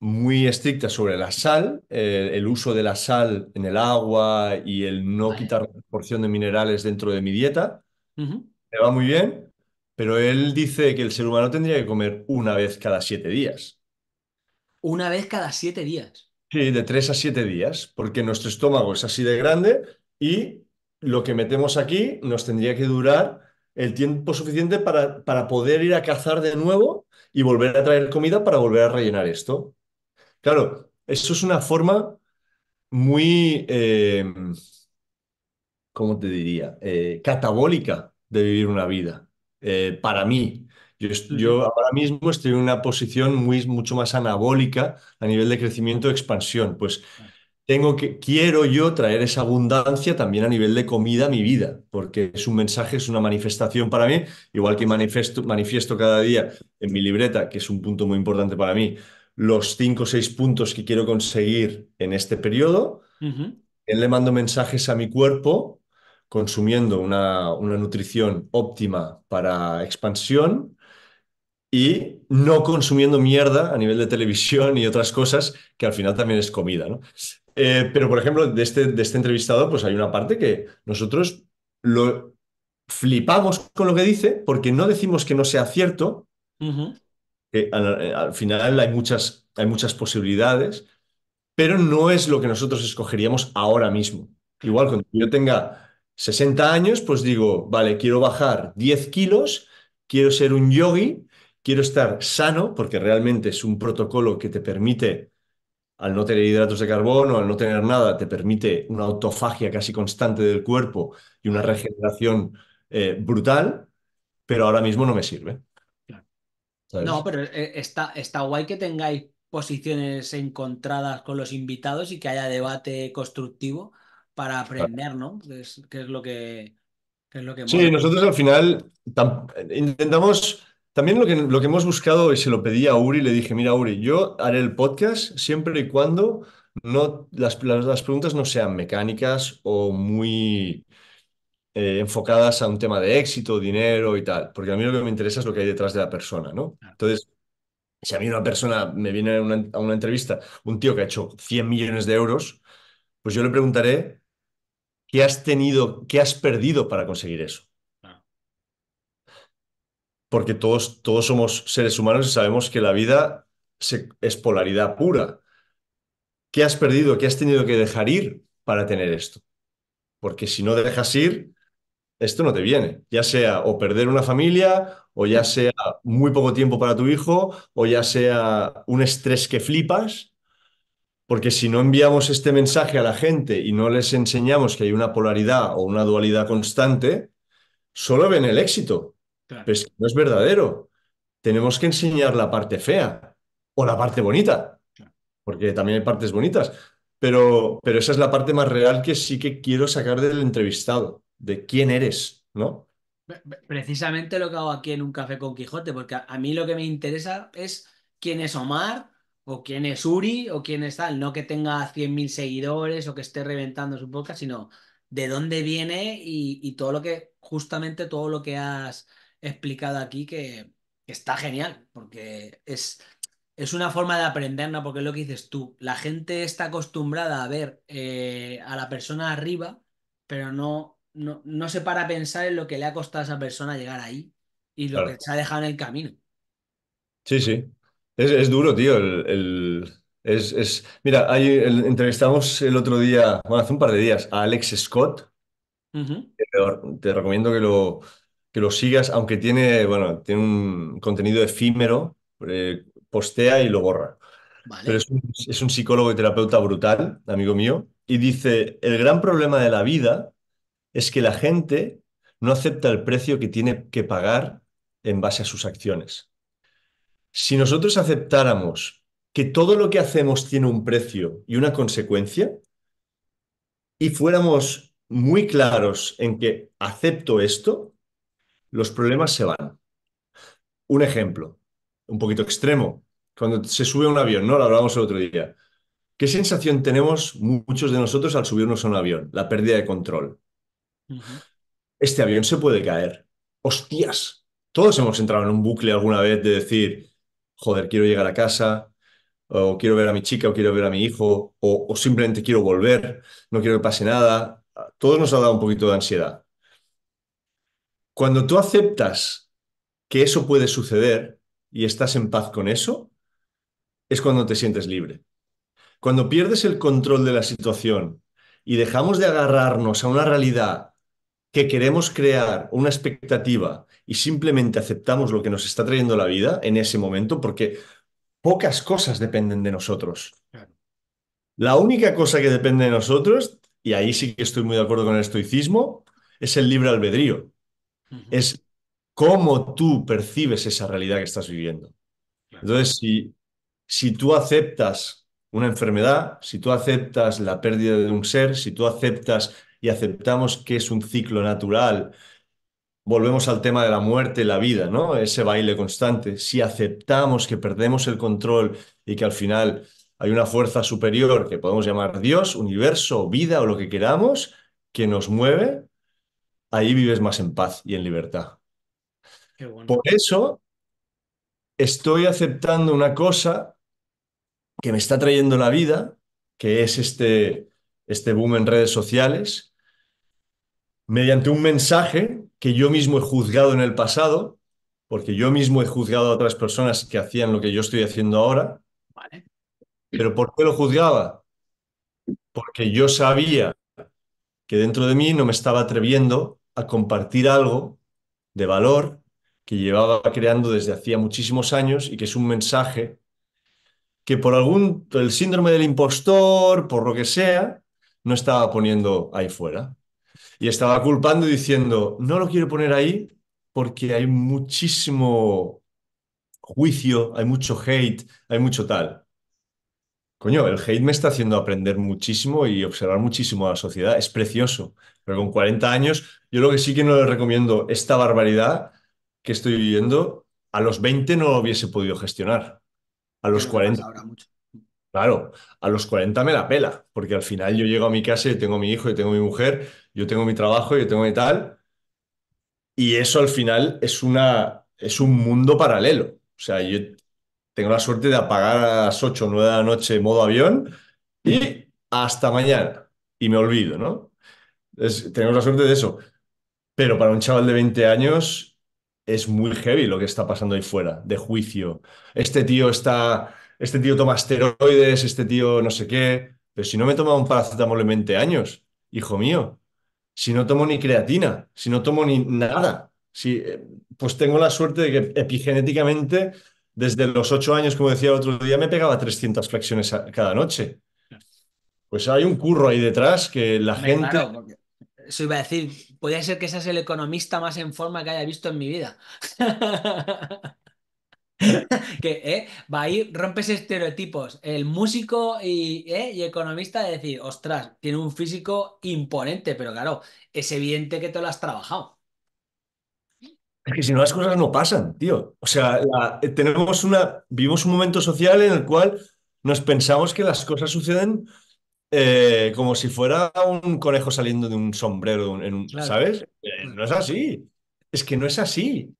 muy estricta sobre la sal, eh, el uso de la sal en el agua y el no Vale. quitar porción de minerales dentro de mi dieta. Me va muy bien, pero él dice que el ser humano tendría que comer una vez cada siete días. Una vez cada siete días. Sí, de tres a siete días, porque nuestro estómago es así de grande y lo que metemos aquí nos tendría que durar el tiempo suficiente para, para poder ir a cazar de nuevo y volver a traer comida para volver a rellenar esto. Claro, eso es una forma muy, eh, ¿cómo te diría? Eh, catabólica de vivir una vida. Eh, para mí, yo, ahora mismo estoy en una posición muy, mucho más anabólica a nivel de crecimiento y expansión. Pues tengo que, quiero yo traer esa abundancia también a nivel de comida a mi vida, porque es un mensaje, es una manifestación para mí, igual que manifiesto, manifiesto cada día en mi libreta, que es un punto muy importante para mí, los cinco o seis puntos que quiero conseguir en este periodo. Ujú. Él le mando mensajes a mi cuerpo consumiendo una, una nutrición óptima para expansión y no consumiendo mierda a nivel de televisión y otras cosas que al final también es comida, ¿no? Eh, pero, por ejemplo, de este, de este entrevistado, pues hay una parte que nosotros lo flipamos con lo que dice porque no decimos que no sea cierto, que al, al final hay muchas, hay muchas posibilidades, pero no es lo que nosotros escogeríamos ahora mismo. Igual cuando yo tenga 60 años, pues digo, vale, quiero bajar 10 kilos, quiero ser un yogi, quiero estar sano, porque realmente es un protocolo que te permite, al no tener hidratos de carbono, al no tener nada, te permite una autofagia casi constante del cuerpo y una regeneración eh, brutal, pero ahora mismo no me sirve. No, pero eh, está, está guay que tengáis posiciones encontradas con los invitados y que haya debate constructivo para aprender, ¿no? Que es, que es lo que, que es lo que Sí, mola. nosotros al final tam- intentamos, también lo que, lo que hemos buscado, y se lo pedí a Uri, le dije, mira, Uri, yo haré el podcast siempre y cuando no, las, las, las preguntas no sean mecánicas o muy eh, enfocadas a un tema de éxito, dinero y tal, porque a mí lo que me interesa es lo que hay detrás de la persona, ¿no? Entonces, si a mí una persona me viene a una, a una entrevista, un tío que ha hecho 100 millones de euros, pues yo le preguntaré, ¿qué has tenido, qué has perdido para conseguir eso? Porque todos, todos somos seres humanos y sabemos que la vida se- es polaridad pura. ¿Qué has perdido? ¿Qué has tenido que dejar ir para tener esto? Porque si no dejas ir, esto no te viene. Ya sea o perder una familia, o ya sea muy poco tiempo para tu hijo, o ya sea un estrés que flipas. Porque si no enviamos este mensaje a la gente y no les enseñamos que hay una polaridad o una dualidad constante, solo ven el éxito. Claro. Pero es que no es verdadero. tenemos que enseñar la parte fea o la parte bonita, claro. porque también hay partes bonitas, pero, pero esa es la parte más real que sí que quiero sacar del entrevistado, de quién eres, ¿no? Pre- pre- Precisamente lo que hago aquí en un café con Quijote, porque a, a mí lo que me interesa es quién es Omar, o quién es Uri, o quién es tal, no que tenga 100.000 seguidores o que esté reventando su podcast, sino de dónde viene y, y todo lo que, justamente todo lo que has explicado aquí, que, que está genial, porque es, es una forma de aprender, ¿no? Porque es lo que dices tú, la gente está acostumbrada a ver eh, a la persona arriba pero no, no, no se para a pensar en lo que le ha costado a esa persona llegar ahí y lo que se ha dejado en el camino. Sí, sí. Es, es duro, tío. El, el- es, es... Mira, hay, el- entrevistamos el otro día, bueno, hace un par de días, a Alex Scott. Te recomiendo que lo, que lo sigas, aunque tiene, bueno, tiene un contenido efímero, eh, postea y lo borra. pero Vale. es un, es un psicólogo y terapeuta brutal, amigo mío, y dice, el gran problema de la vida es que la gente no acepta el precio que tiene que pagar en base a sus acciones. Si nosotros aceptáramos que todo lo que hacemos tiene un precio y una consecuencia, y fuéramos muy claros en que acepto esto, los problemas se van. Un ejemplo, un poquito extremo, cuando se sube a un avión, ¿no? Lo hablábamos el otro día. ¿Qué sensación tenemos muchos de nosotros al subirnos a un avión? La pérdida de control. Este avión se puede caer. ¡Hostias! Todos hemos entrado en un bucle alguna vez de decir, joder, quiero llegar a casa, o quiero ver a mi chica, o quiero ver a mi hijo, o, o simplemente quiero volver, no quiero que pase nada. Todos nos ha dado un poquito de ansiedad. Cuando tú aceptas que eso puede suceder y estás en paz con eso, es cuando te sientes libre. Cuando pierdes el control de la situación y dejamos de agarrarnos a una realidad que queremos crear, una expectativa, y simplemente aceptamos lo que nos está trayendo la vida en ese momento, porque pocas cosas dependen de nosotros. La única cosa que depende de nosotros, y ahí sí que estoy muy de acuerdo con el estoicismo, es el libre albedrío. Es cómo tú percibes esa realidad que estás viviendo. claro. Entonces, si, si tú aceptas una enfermedad, si tú aceptas la pérdida de un ser, si tú aceptas y aceptamos que es un ciclo natural, volvemos al tema de la muerte, la vida, ¿no? Ese baile constante. Si aceptamos que perdemos el control y que al final hay una fuerza superior que podemos llamar Dios, universo, vida o lo que queramos, que nos mueve, ahí vives más en paz y en libertad. Qué bueno. Por eso estoy aceptando una cosa que me está trayendo la vida, que es este, este boom en redes sociales, mediante un mensaje que yo mismo he juzgado en el pasado, porque yo mismo he juzgado a otras personas que hacían lo que yo estoy haciendo ahora, Vale. pero ¿por qué lo juzgaba? Porque yo sabía que dentro de mí no me estaba atreviendo a compartir algo de valor que llevaba creando desde hacía muchísimos años y que es un mensaje que por algún, el síndrome del impostor, por lo que sea, no estaba poniendo ahí fuera. Y estaba culpando y diciendo, no lo quiero poner ahí porque hay muchísimo juicio, hay mucho hate, hay mucho tal. Coño, el hate me está haciendo aprender muchísimo y observar muchísimo a la sociedad. Es precioso. Pero con 40 años, yo lo que sí que no le recomiendo esta barbaridad que estoy viviendo, a los 20 no lo hubiese podido gestionar. A los lo que pasa 40, ahora mucho. claro, a los 40 me la pela, porque al final yo llego a mi casa y tengo mi hijo y tengo mi mujer, yo tengo mi trabajo, yo tengo mi tal, y eso al final es una, es un mundo paralelo. O sea, yo tengo la suerte de apagar a las 8 o 9 de la noche modo avión y hasta mañana. Y me olvido, ¿no? Es- tenemos la suerte de eso. Pero para un chaval de 20 años es muy heavy lo que está pasando ahí fuera, de juicio. Este tío está, este tío toma esteroides, este tío no sé qué. Pero si no me he tomado un paracetamol en 20 años, hijo mío, si no tomo ni creatina, si no tomo ni nada, si, eh, pues tengo la suerte de que epigenéticamente, desde los 8 años, como decía el otro día, me pegaba 300 flexiones cada noche. Pues hay un curro ahí detrás que la gente... claro, porque eso iba a decir, podría ser que seas el economista más en forma que haya visto en mi vida. Que eh, va ahí, rompes estereotipos. El músico y, eh, y economista de decir, ostras, tiene un físico imponente, pero claro, es evidente que te lo has trabajado. Es que si no las cosas no pasan, tío. O sea, la- eh, tenemos una, vivimos un momento social en el cual nos pensamos que las cosas suceden eh, como si fuera un conejo saliendo de un sombrero, en un- Claro. ¿sabes? Eh, no es así. Es que no es así.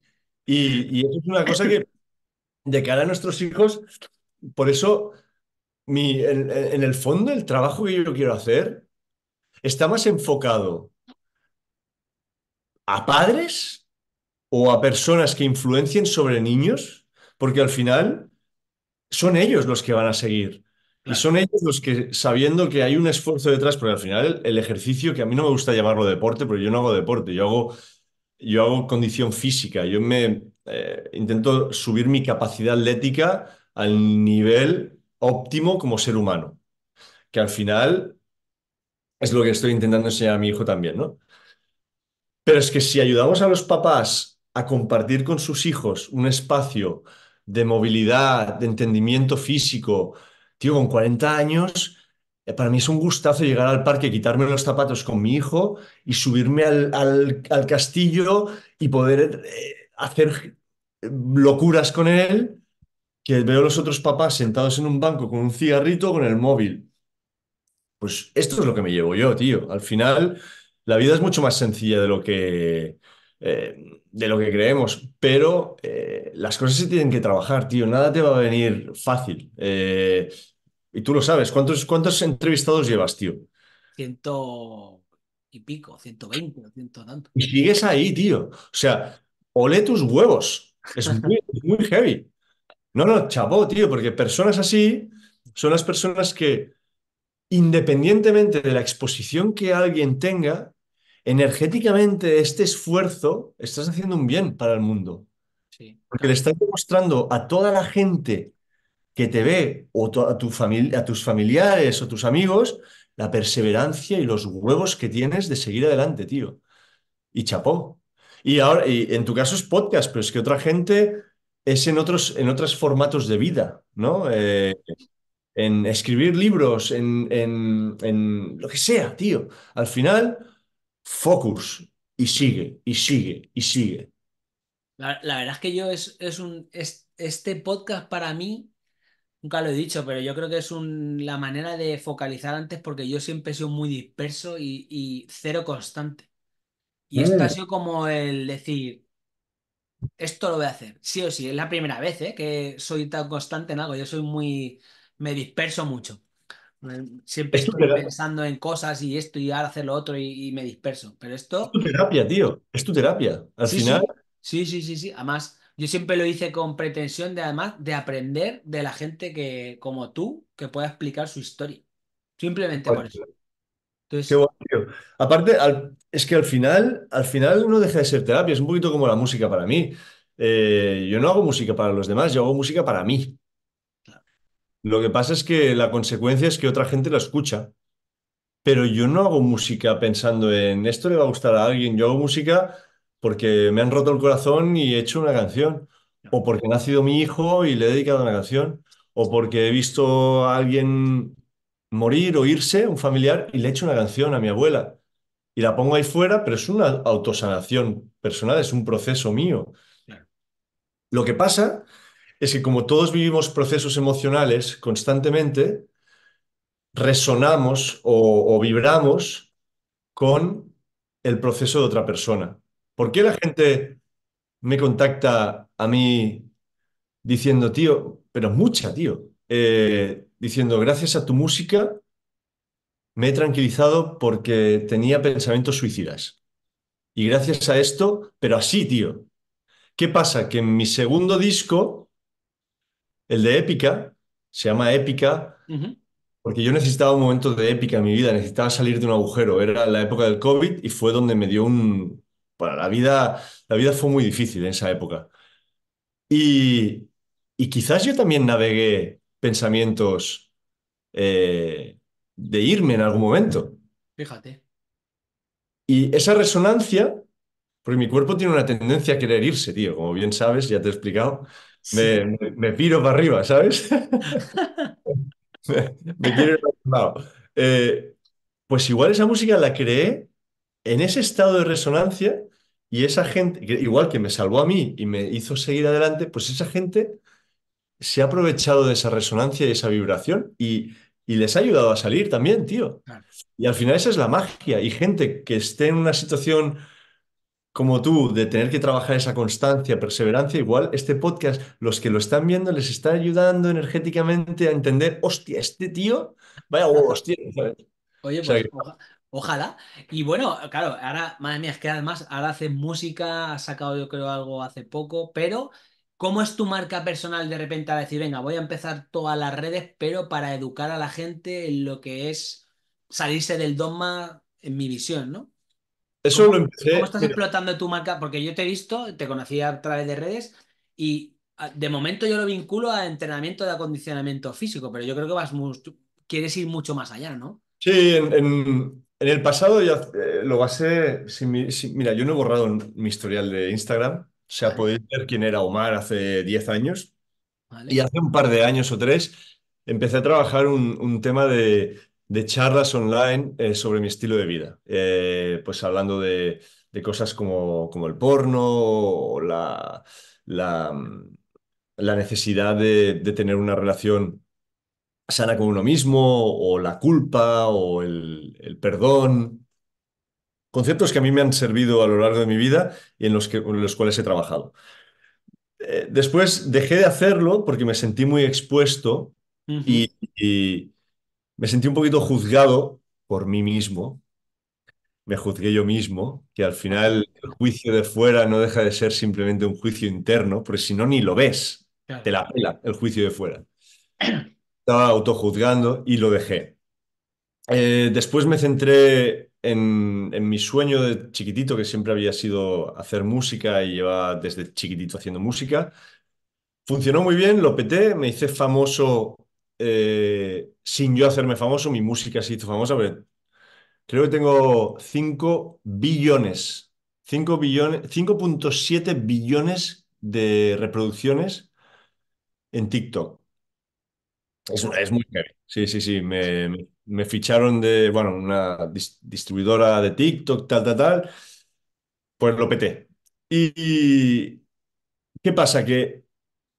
Y, y eso es una cosa que, de cara a nuestros hijos, por eso, mi, en, en el fondo, el trabajo que yo quiero hacer está más enfocado a padres o a personas que influencien sobre niños, porque al final son ellos los que van a seguir. Y son ellos los que, sabiendo que hay un esfuerzo detrás, porque al final el, el ejercicio, que a mí no me gusta llamarlo deporte, pero yo no hago deporte, yo hago, yo hago condición física, yo me eh, intento subir mi capacidad atlética al nivel óptimo como ser humano, que al final es lo que estoy intentando enseñar a mi hijo también, ¿no? Pero es que si ayudamos a los papás a compartir con sus hijos un espacio de movilidad, de entendimiento físico, tío, con 40 años, eh, para mí es un gustazo llegar al parque, quitarme los zapatos con mi hijo y subirme al, al- castillo y poder eh, hacer locuras con él, que veo los otros papás sentados en un banco con un cigarrito, con el móvil. Pues esto es lo que me llevo yo, tío. Al final, la vida es mucho más sencilla de lo que, eh, de lo que creemos, pero eh, las cosas se tienen que trabajar, tío. Nada te va a venir fácil. Eh, y tú lo sabes. ¿Cuántos, cuántos entrevistados llevas, tío? Ciento y pico, ciento veinte o ciento tanto. Y sigues ahí, tío. O sea, ole tus huevos. Es muy, es muy heavy. No, no, chapó, tío, porque personas así son las personas que independientemente de la exposición que alguien tenga, energéticamente este esfuerzo estás haciendo un bien para el mundo. Sí, Porque le estás demostrando a toda la gente que te ve, o a tu familia, a tus familiares o tus amigos, la perseverancia y los huevos que tienes de seguir adelante, tío. Y chapó. Y ahora, y en tu caso es podcast, pero es que otra gente es en otros, en otros formatos de vida, ¿no? Eh, en escribir libros, en, en, en lo que sea, tío. Al final, focus. Y sigue, y sigue, y sigue. La, la verdad es que yo es, es un es- este podcast para mí, nunca lo he dicho, pero yo creo que es un, la manera de focalizar antes porque yo siempre he sido muy disperso y, y cero constante. Y esto ha sido como el decir, esto lo voy a hacer, sí o sí, es la primera vez, ¿eh? que soy tan constante en algo, yo soy muy, me disperso mucho. Siempre Es estoy pensando en cosas y esto y ahora hacer lo otro y, y me disperso. Pero es esto, tu terapia, tío. Es tu terapia. Al sí, final, sí, sí, sí, sí, sí. Además. Yo siempre lo hice con pretensión de además de aprender de la gente que, como tú, que pueda explicar su historia. Simplemente por eso. Qué bueno, tío. Aparte, al- es que al final, al final no deja de ser terapia, es un poquito como la música para mí. Eh, yo no hago música para los demás, yo hago música para mí. Lo que pasa es que la consecuencia es que otra gente la escucha. Pero yo no hago música pensando en esto le va a gustar a alguien. Yo hago música porque me han roto el corazón y he hecho una canción. O porque ha nacido mi hijo y le he dedicado una canción. O porque he visto a alguien morir o irse, un familiar, y le he hecho una canción a mi abuela. Y la pongo ahí fuera, pero es una autosanación personal, es un proceso mío. Lo que pasa es que como todos vivimos procesos emocionales constantemente, resonamos o, vibramos con el proceso de otra persona. ¿Por qué la gente me contacta a mí diciendo, tío, pero mucha, tío, eh, diciendo, gracias a tu música me he tranquilizado porque tenía pensamientos suicidas. Y gracias a esto, pero así, tío. ¿Qué pasa? Que en mi segundo disco, el de Épica, se llama Épica Porque yo necesitaba un momento de épica en mi vida, necesitaba salir de un agujero. Era la época del COVID y fue donde me dio un... Bueno, la vida, la vida fue muy difícil en esa época. Y, y quizás yo también navegué pensamientos eh, de irme en algún momento. Fíjate. Y esa resonancia, porque mi cuerpo tiene una tendencia a querer irse, tío, como bien sabes, ya te he explicado, me, me, me piro para arriba, ¿sabes? Me quiero ir lado. Eh, Pues igual esa música la creé en ese estado de resonancia y esa gente, igual que me salvó a mí y me hizo seguir adelante, pues esa gente se ha aprovechado de esa resonancia y esa vibración y, y les ha ayudado a salir también, tío. Claro. Y al final esa es la magia. Y gente que esté en una situación como tú, de tener que trabajar esa constancia, perseverancia, igual este podcast, los que lo están viendo, les está ayudando energéticamente a entender, hostia, este tío, vaya hostia, ¿sabes? Oye, O sea, pues que ojalá. Y bueno, claro, ahora, madre mía, es que además ahora haces música, has sacado yo creo algo hace poco, pero ¿cómo es tu marca personal de repente a decir, venga, voy a empezar todas las redes, pero para educar a la gente en lo que es salirse del dogma en mi visión, ¿no? Eso lo ¿Cómo, cómo empecé, estás mira, explotando tu marca? Porque yo te he visto, te conocí a través de redes y ah, de momento yo lo vinculo a entrenamiento de acondicionamiento físico, pero yo creo que vas mucho, quieres ir mucho más allá, ¿no? Sí, en, en- en el pasado ya eh, lo basé. si mi- si- mira, yo no he borrado mi historial de Instagram. O sea, Vale, podéis ver quién era Omar hace 10 años. Y hace un par de años o tres empecé a trabajar un, un tema de, de charlas online eh, sobre mi estilo de vida. Eh, pues hablando de, de cosas como, como el porno o la, la, mm, la necesidad de, de tener una relación sana con uno mismo, o la culpa, o el, el perdón. Conceptos que a mí me han servido a lo largo de mi vida y en los que, en los cuales he trabajado. Eh, después dejé de hacerlo porque me sentí muy expuesto y me sentí un poquito juzgado por mí mismo. Me juzgué yo mismo, que al final el juicio de fuera no deja de ser simplemente un juicio interno, porque si no, ni lo ves. Te la pela el juicio de fuera. Estaba autojuzgando y lo dejé. Eh, después me centré en, en mi sueño de chiquitito, que siempre había sido hacer música y llevaba desde chiquitito haciendo música. Funcionó muy bien, lo peté, me hice famoso eh, sin yo hacerme famoso, mi música se hizo famosa, pero creo que tengo 5 billones, 5 billones, cinco punto siete billones de reproducciones en TikTok. Es, es muy heavy. Sí, sí, sí. Me, me- ficharon de, bueno, una dis- distribuidora de TikTok, tal, tal, tal. Pues lo peté. Y ¿qué pasa? Que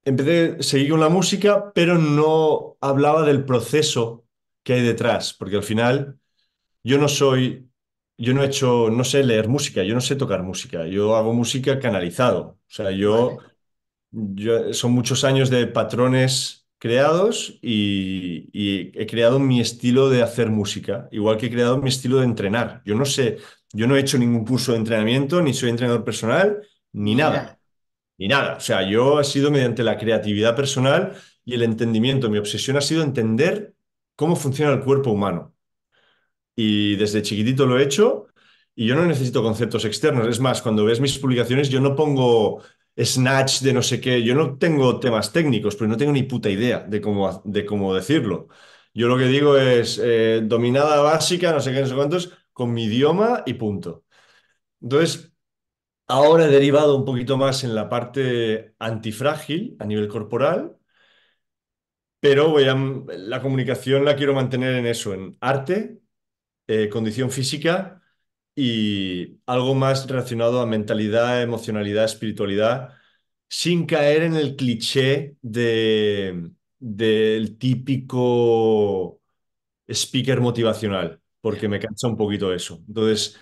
empecé, seguí con la música, pero no hablaba del proceso que hay detrás, porque al final yo no soy, yo no he hecho, no sé leer música, yo no sé tocar música, yo hago música canalizado. O sea, yo Vale. Yo- son muchos años de patrones creados y, y he creado mi estilo de hacer música, igual que he creado mi estilo de entrenar. Yo no sé, yo no he hecho ningún curso de entrenamiento, ni soy entrenador personal, ni nada. Ni nada. O sea, yo ha sido mediante la creatividad personal y el entendimiento. Mi obsesión ha sido entender cómo funciona el cuerpo humano. Y desde chiquitito lo he hecho y yo no necesito conceptos externos. Es más, cuando ves mis publicaciones, yo no pongo snatch de no sé qué. Yo no tengo temas técnicos, pero no tengo ni puta idea de cómo, de cómo decirlo. Yo lo que digo es eh, dominada básica, no sé qué, no sé cuántos, con mi idioma y punto. Entonces, ahora he derivado un poquito más en la parte antifrágil a nivel corporal, pero voy la comunicación la quiero mantener en eso, en arte, eh, condición física y algo más relacionado a mentalidad, emocionalidad, espiritualidad, sin caer en el cliché de, del típico speaker motivacional, porque me cansa un poquito eso. Entonces,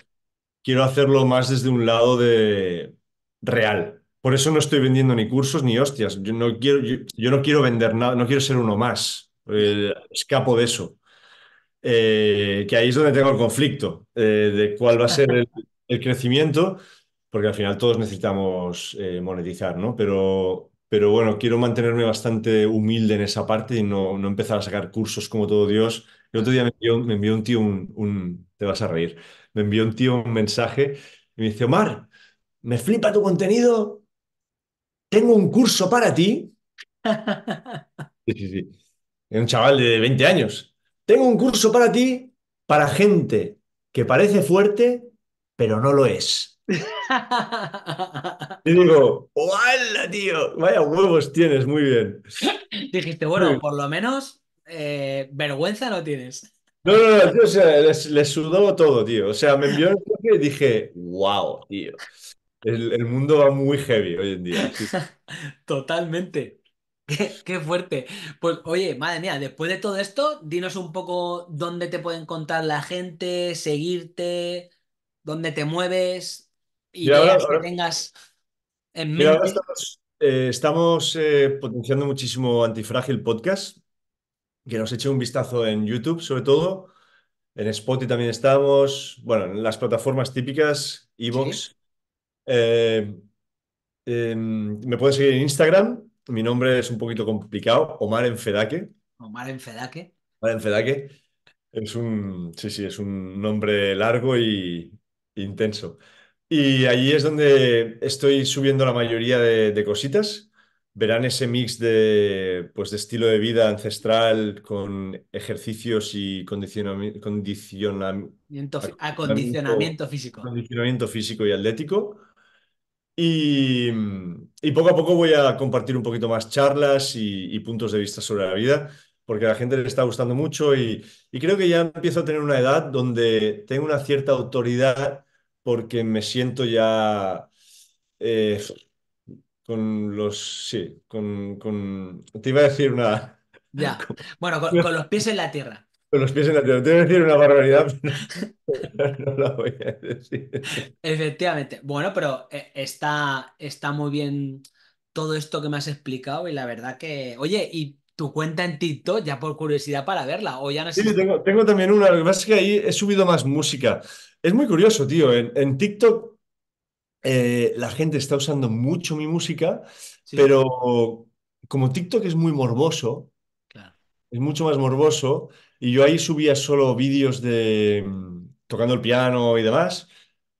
quiero hacerlo más desde un lado de real. Por eso no estoy vendiendo ni cursos ni hostias. Yo no quiero, yo, yo no quiero vender nada, no quiero ser uno más. Eh, escapo de eso. Eh, que ahí es donde tengo el conflicto eh, de cuál va a ser el, el, crecimiento, porque al final todos necesitamos monetizar, ¿no? Pero, pero bueno, quiero mantenerme bastante humilde en esa parte y no, no empezar a sacar cursos como todo Dios. El otro día me envió, me envió un tío un, un, Te vas a reír. Me envió un tío un mensaje y me dice, Omar, me flipa tu contenido. Tengo un curso para ti. Sí, sí, sí. Un chaval de 20 años. Tengo un curso para ti, para gente que parece fuerte, pero no lo es. Y digo, ¡hola, tío! Vaya huevos tienes, muy bien. Dijiste, bueno, por lo menos eh, vergüenza no tienes. No, no, no, tío, o sea, les, les, sudó todo, tío. O sea, me envió el toque y dije, wow, tío. El, el, mundo va muy heavy hoy en día. Sí. Totalmente. Qué, qué, fuerte. Pues oye, madre mía, después de todo esto, dinos un poco dónde te puede encontrar la gente, seguirte, dónde te mueves, ideas ahora, que tengas en mira, ahora mente. estamos, eh, estamos eh, potenciando muchísimo Antifrágil Podcast, que nos eche un vistazo en YouTube, sobre todo. En Spotify también estamos. Bueno, en las plataformas típicas, Sí, Evox. Eh, eh, me pueden seguir en Instagram. Mi nombre es un poquito complicado, Omar Enfedaque. Omar en Fedaque. Omar Enfedaque. Es un, sí, sí, es un nombre largo y intenso. Y allí es donde estoy subiendo la mayoría de, de cositas. Verán ese mix de, pues, de estilo de vida ancestral con ejercicios y condicionami- condiciona- Miento fi- acondicionamiento, Acondicionamiento físico. acondicionamiento físico y atlético. Y, y poco a poco voy a compartir un poquito más charlas y, y puntos de vista sobre la vida, porque a la gente le está gustando mucho y, y creo que ya empiezo a tener una edad donde tengo una cierta autoridad porque me siento ya eh, con los... Sí, con, con... Te iba a decir una... Ya. Bueno, con, con Con los pies en la tierra. los pies en la tierra. Te iba a decir una barbaridad, pero no la voy a decir. Efectivamente. Bueno, pero eh, está, está muy bien todo esto que me has explicado y la verdad que... Oye, ¿y tu cuenta en TikTok ya por curiosidad para verla o ya no Sí, tengo, tengo también una. Lo que pasa es que ahí he subido más música. Es muy curioso, tío. En, en TikTok eh, la gente está usando mucho mi música, Sí, pero como TikTok es muy morboso, claro. es mucho más morboso, y yo ahí subía solo vídeos de mm, tocando el piano y demás,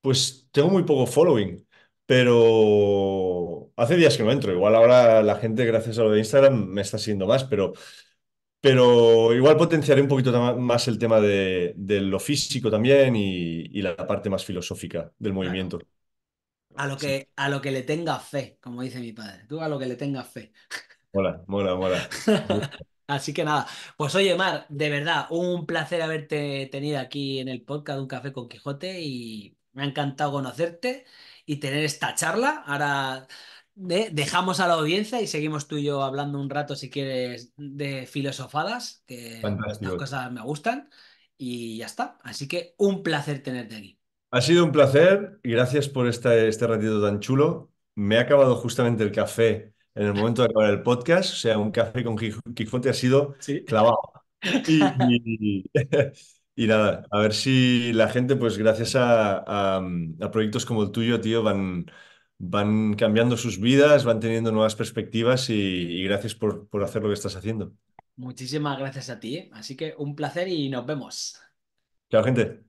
pues tengo muy poco following. Pero hace días que no entro. Igual ahora la gente, gracias a lo de Instagram, me está siguiendo más, pero pero igual potenciaré un poquito más el tema de, de lo físico también y, y la parte más filosófica del Claro. A lo Sí, que, a lo que le tengas fe, como dice mi padre. Tú a lo que le tengas fe. mola, mola, mola. Así que nada, pues oye, Mar, de verdad, un placer haberte tenido aquí en el podcast Un Café con Quijote y me ha encantado conocerte y tener esta charla. Ahora de- dejamos a la audiencia y seguimos tú y yo hablando un rato, si quieres, de filosofadas, que estas Fantástico. cosas me gustan y ya está. Así que un placer tenerte aquí. Ha sido un placer y gracias por este, este ratito tan chulo. Me ha acabado justamente el café en el momento de acabar el podcast, o sea, un café con Quij- Quijote ha sido Sí. clavado. Y, y- y nada, a ver si la gente, pues gracias a, a- a proyectos como el tuyo, tío, van, van cambiando sus vidas, van teniendo nuevas perspectivas y, y gracias por, por hacer lo que estás haciendo. Muchísimas gracias a ti. ¿eh? Así que un placer y nos vemos. Chao, gente.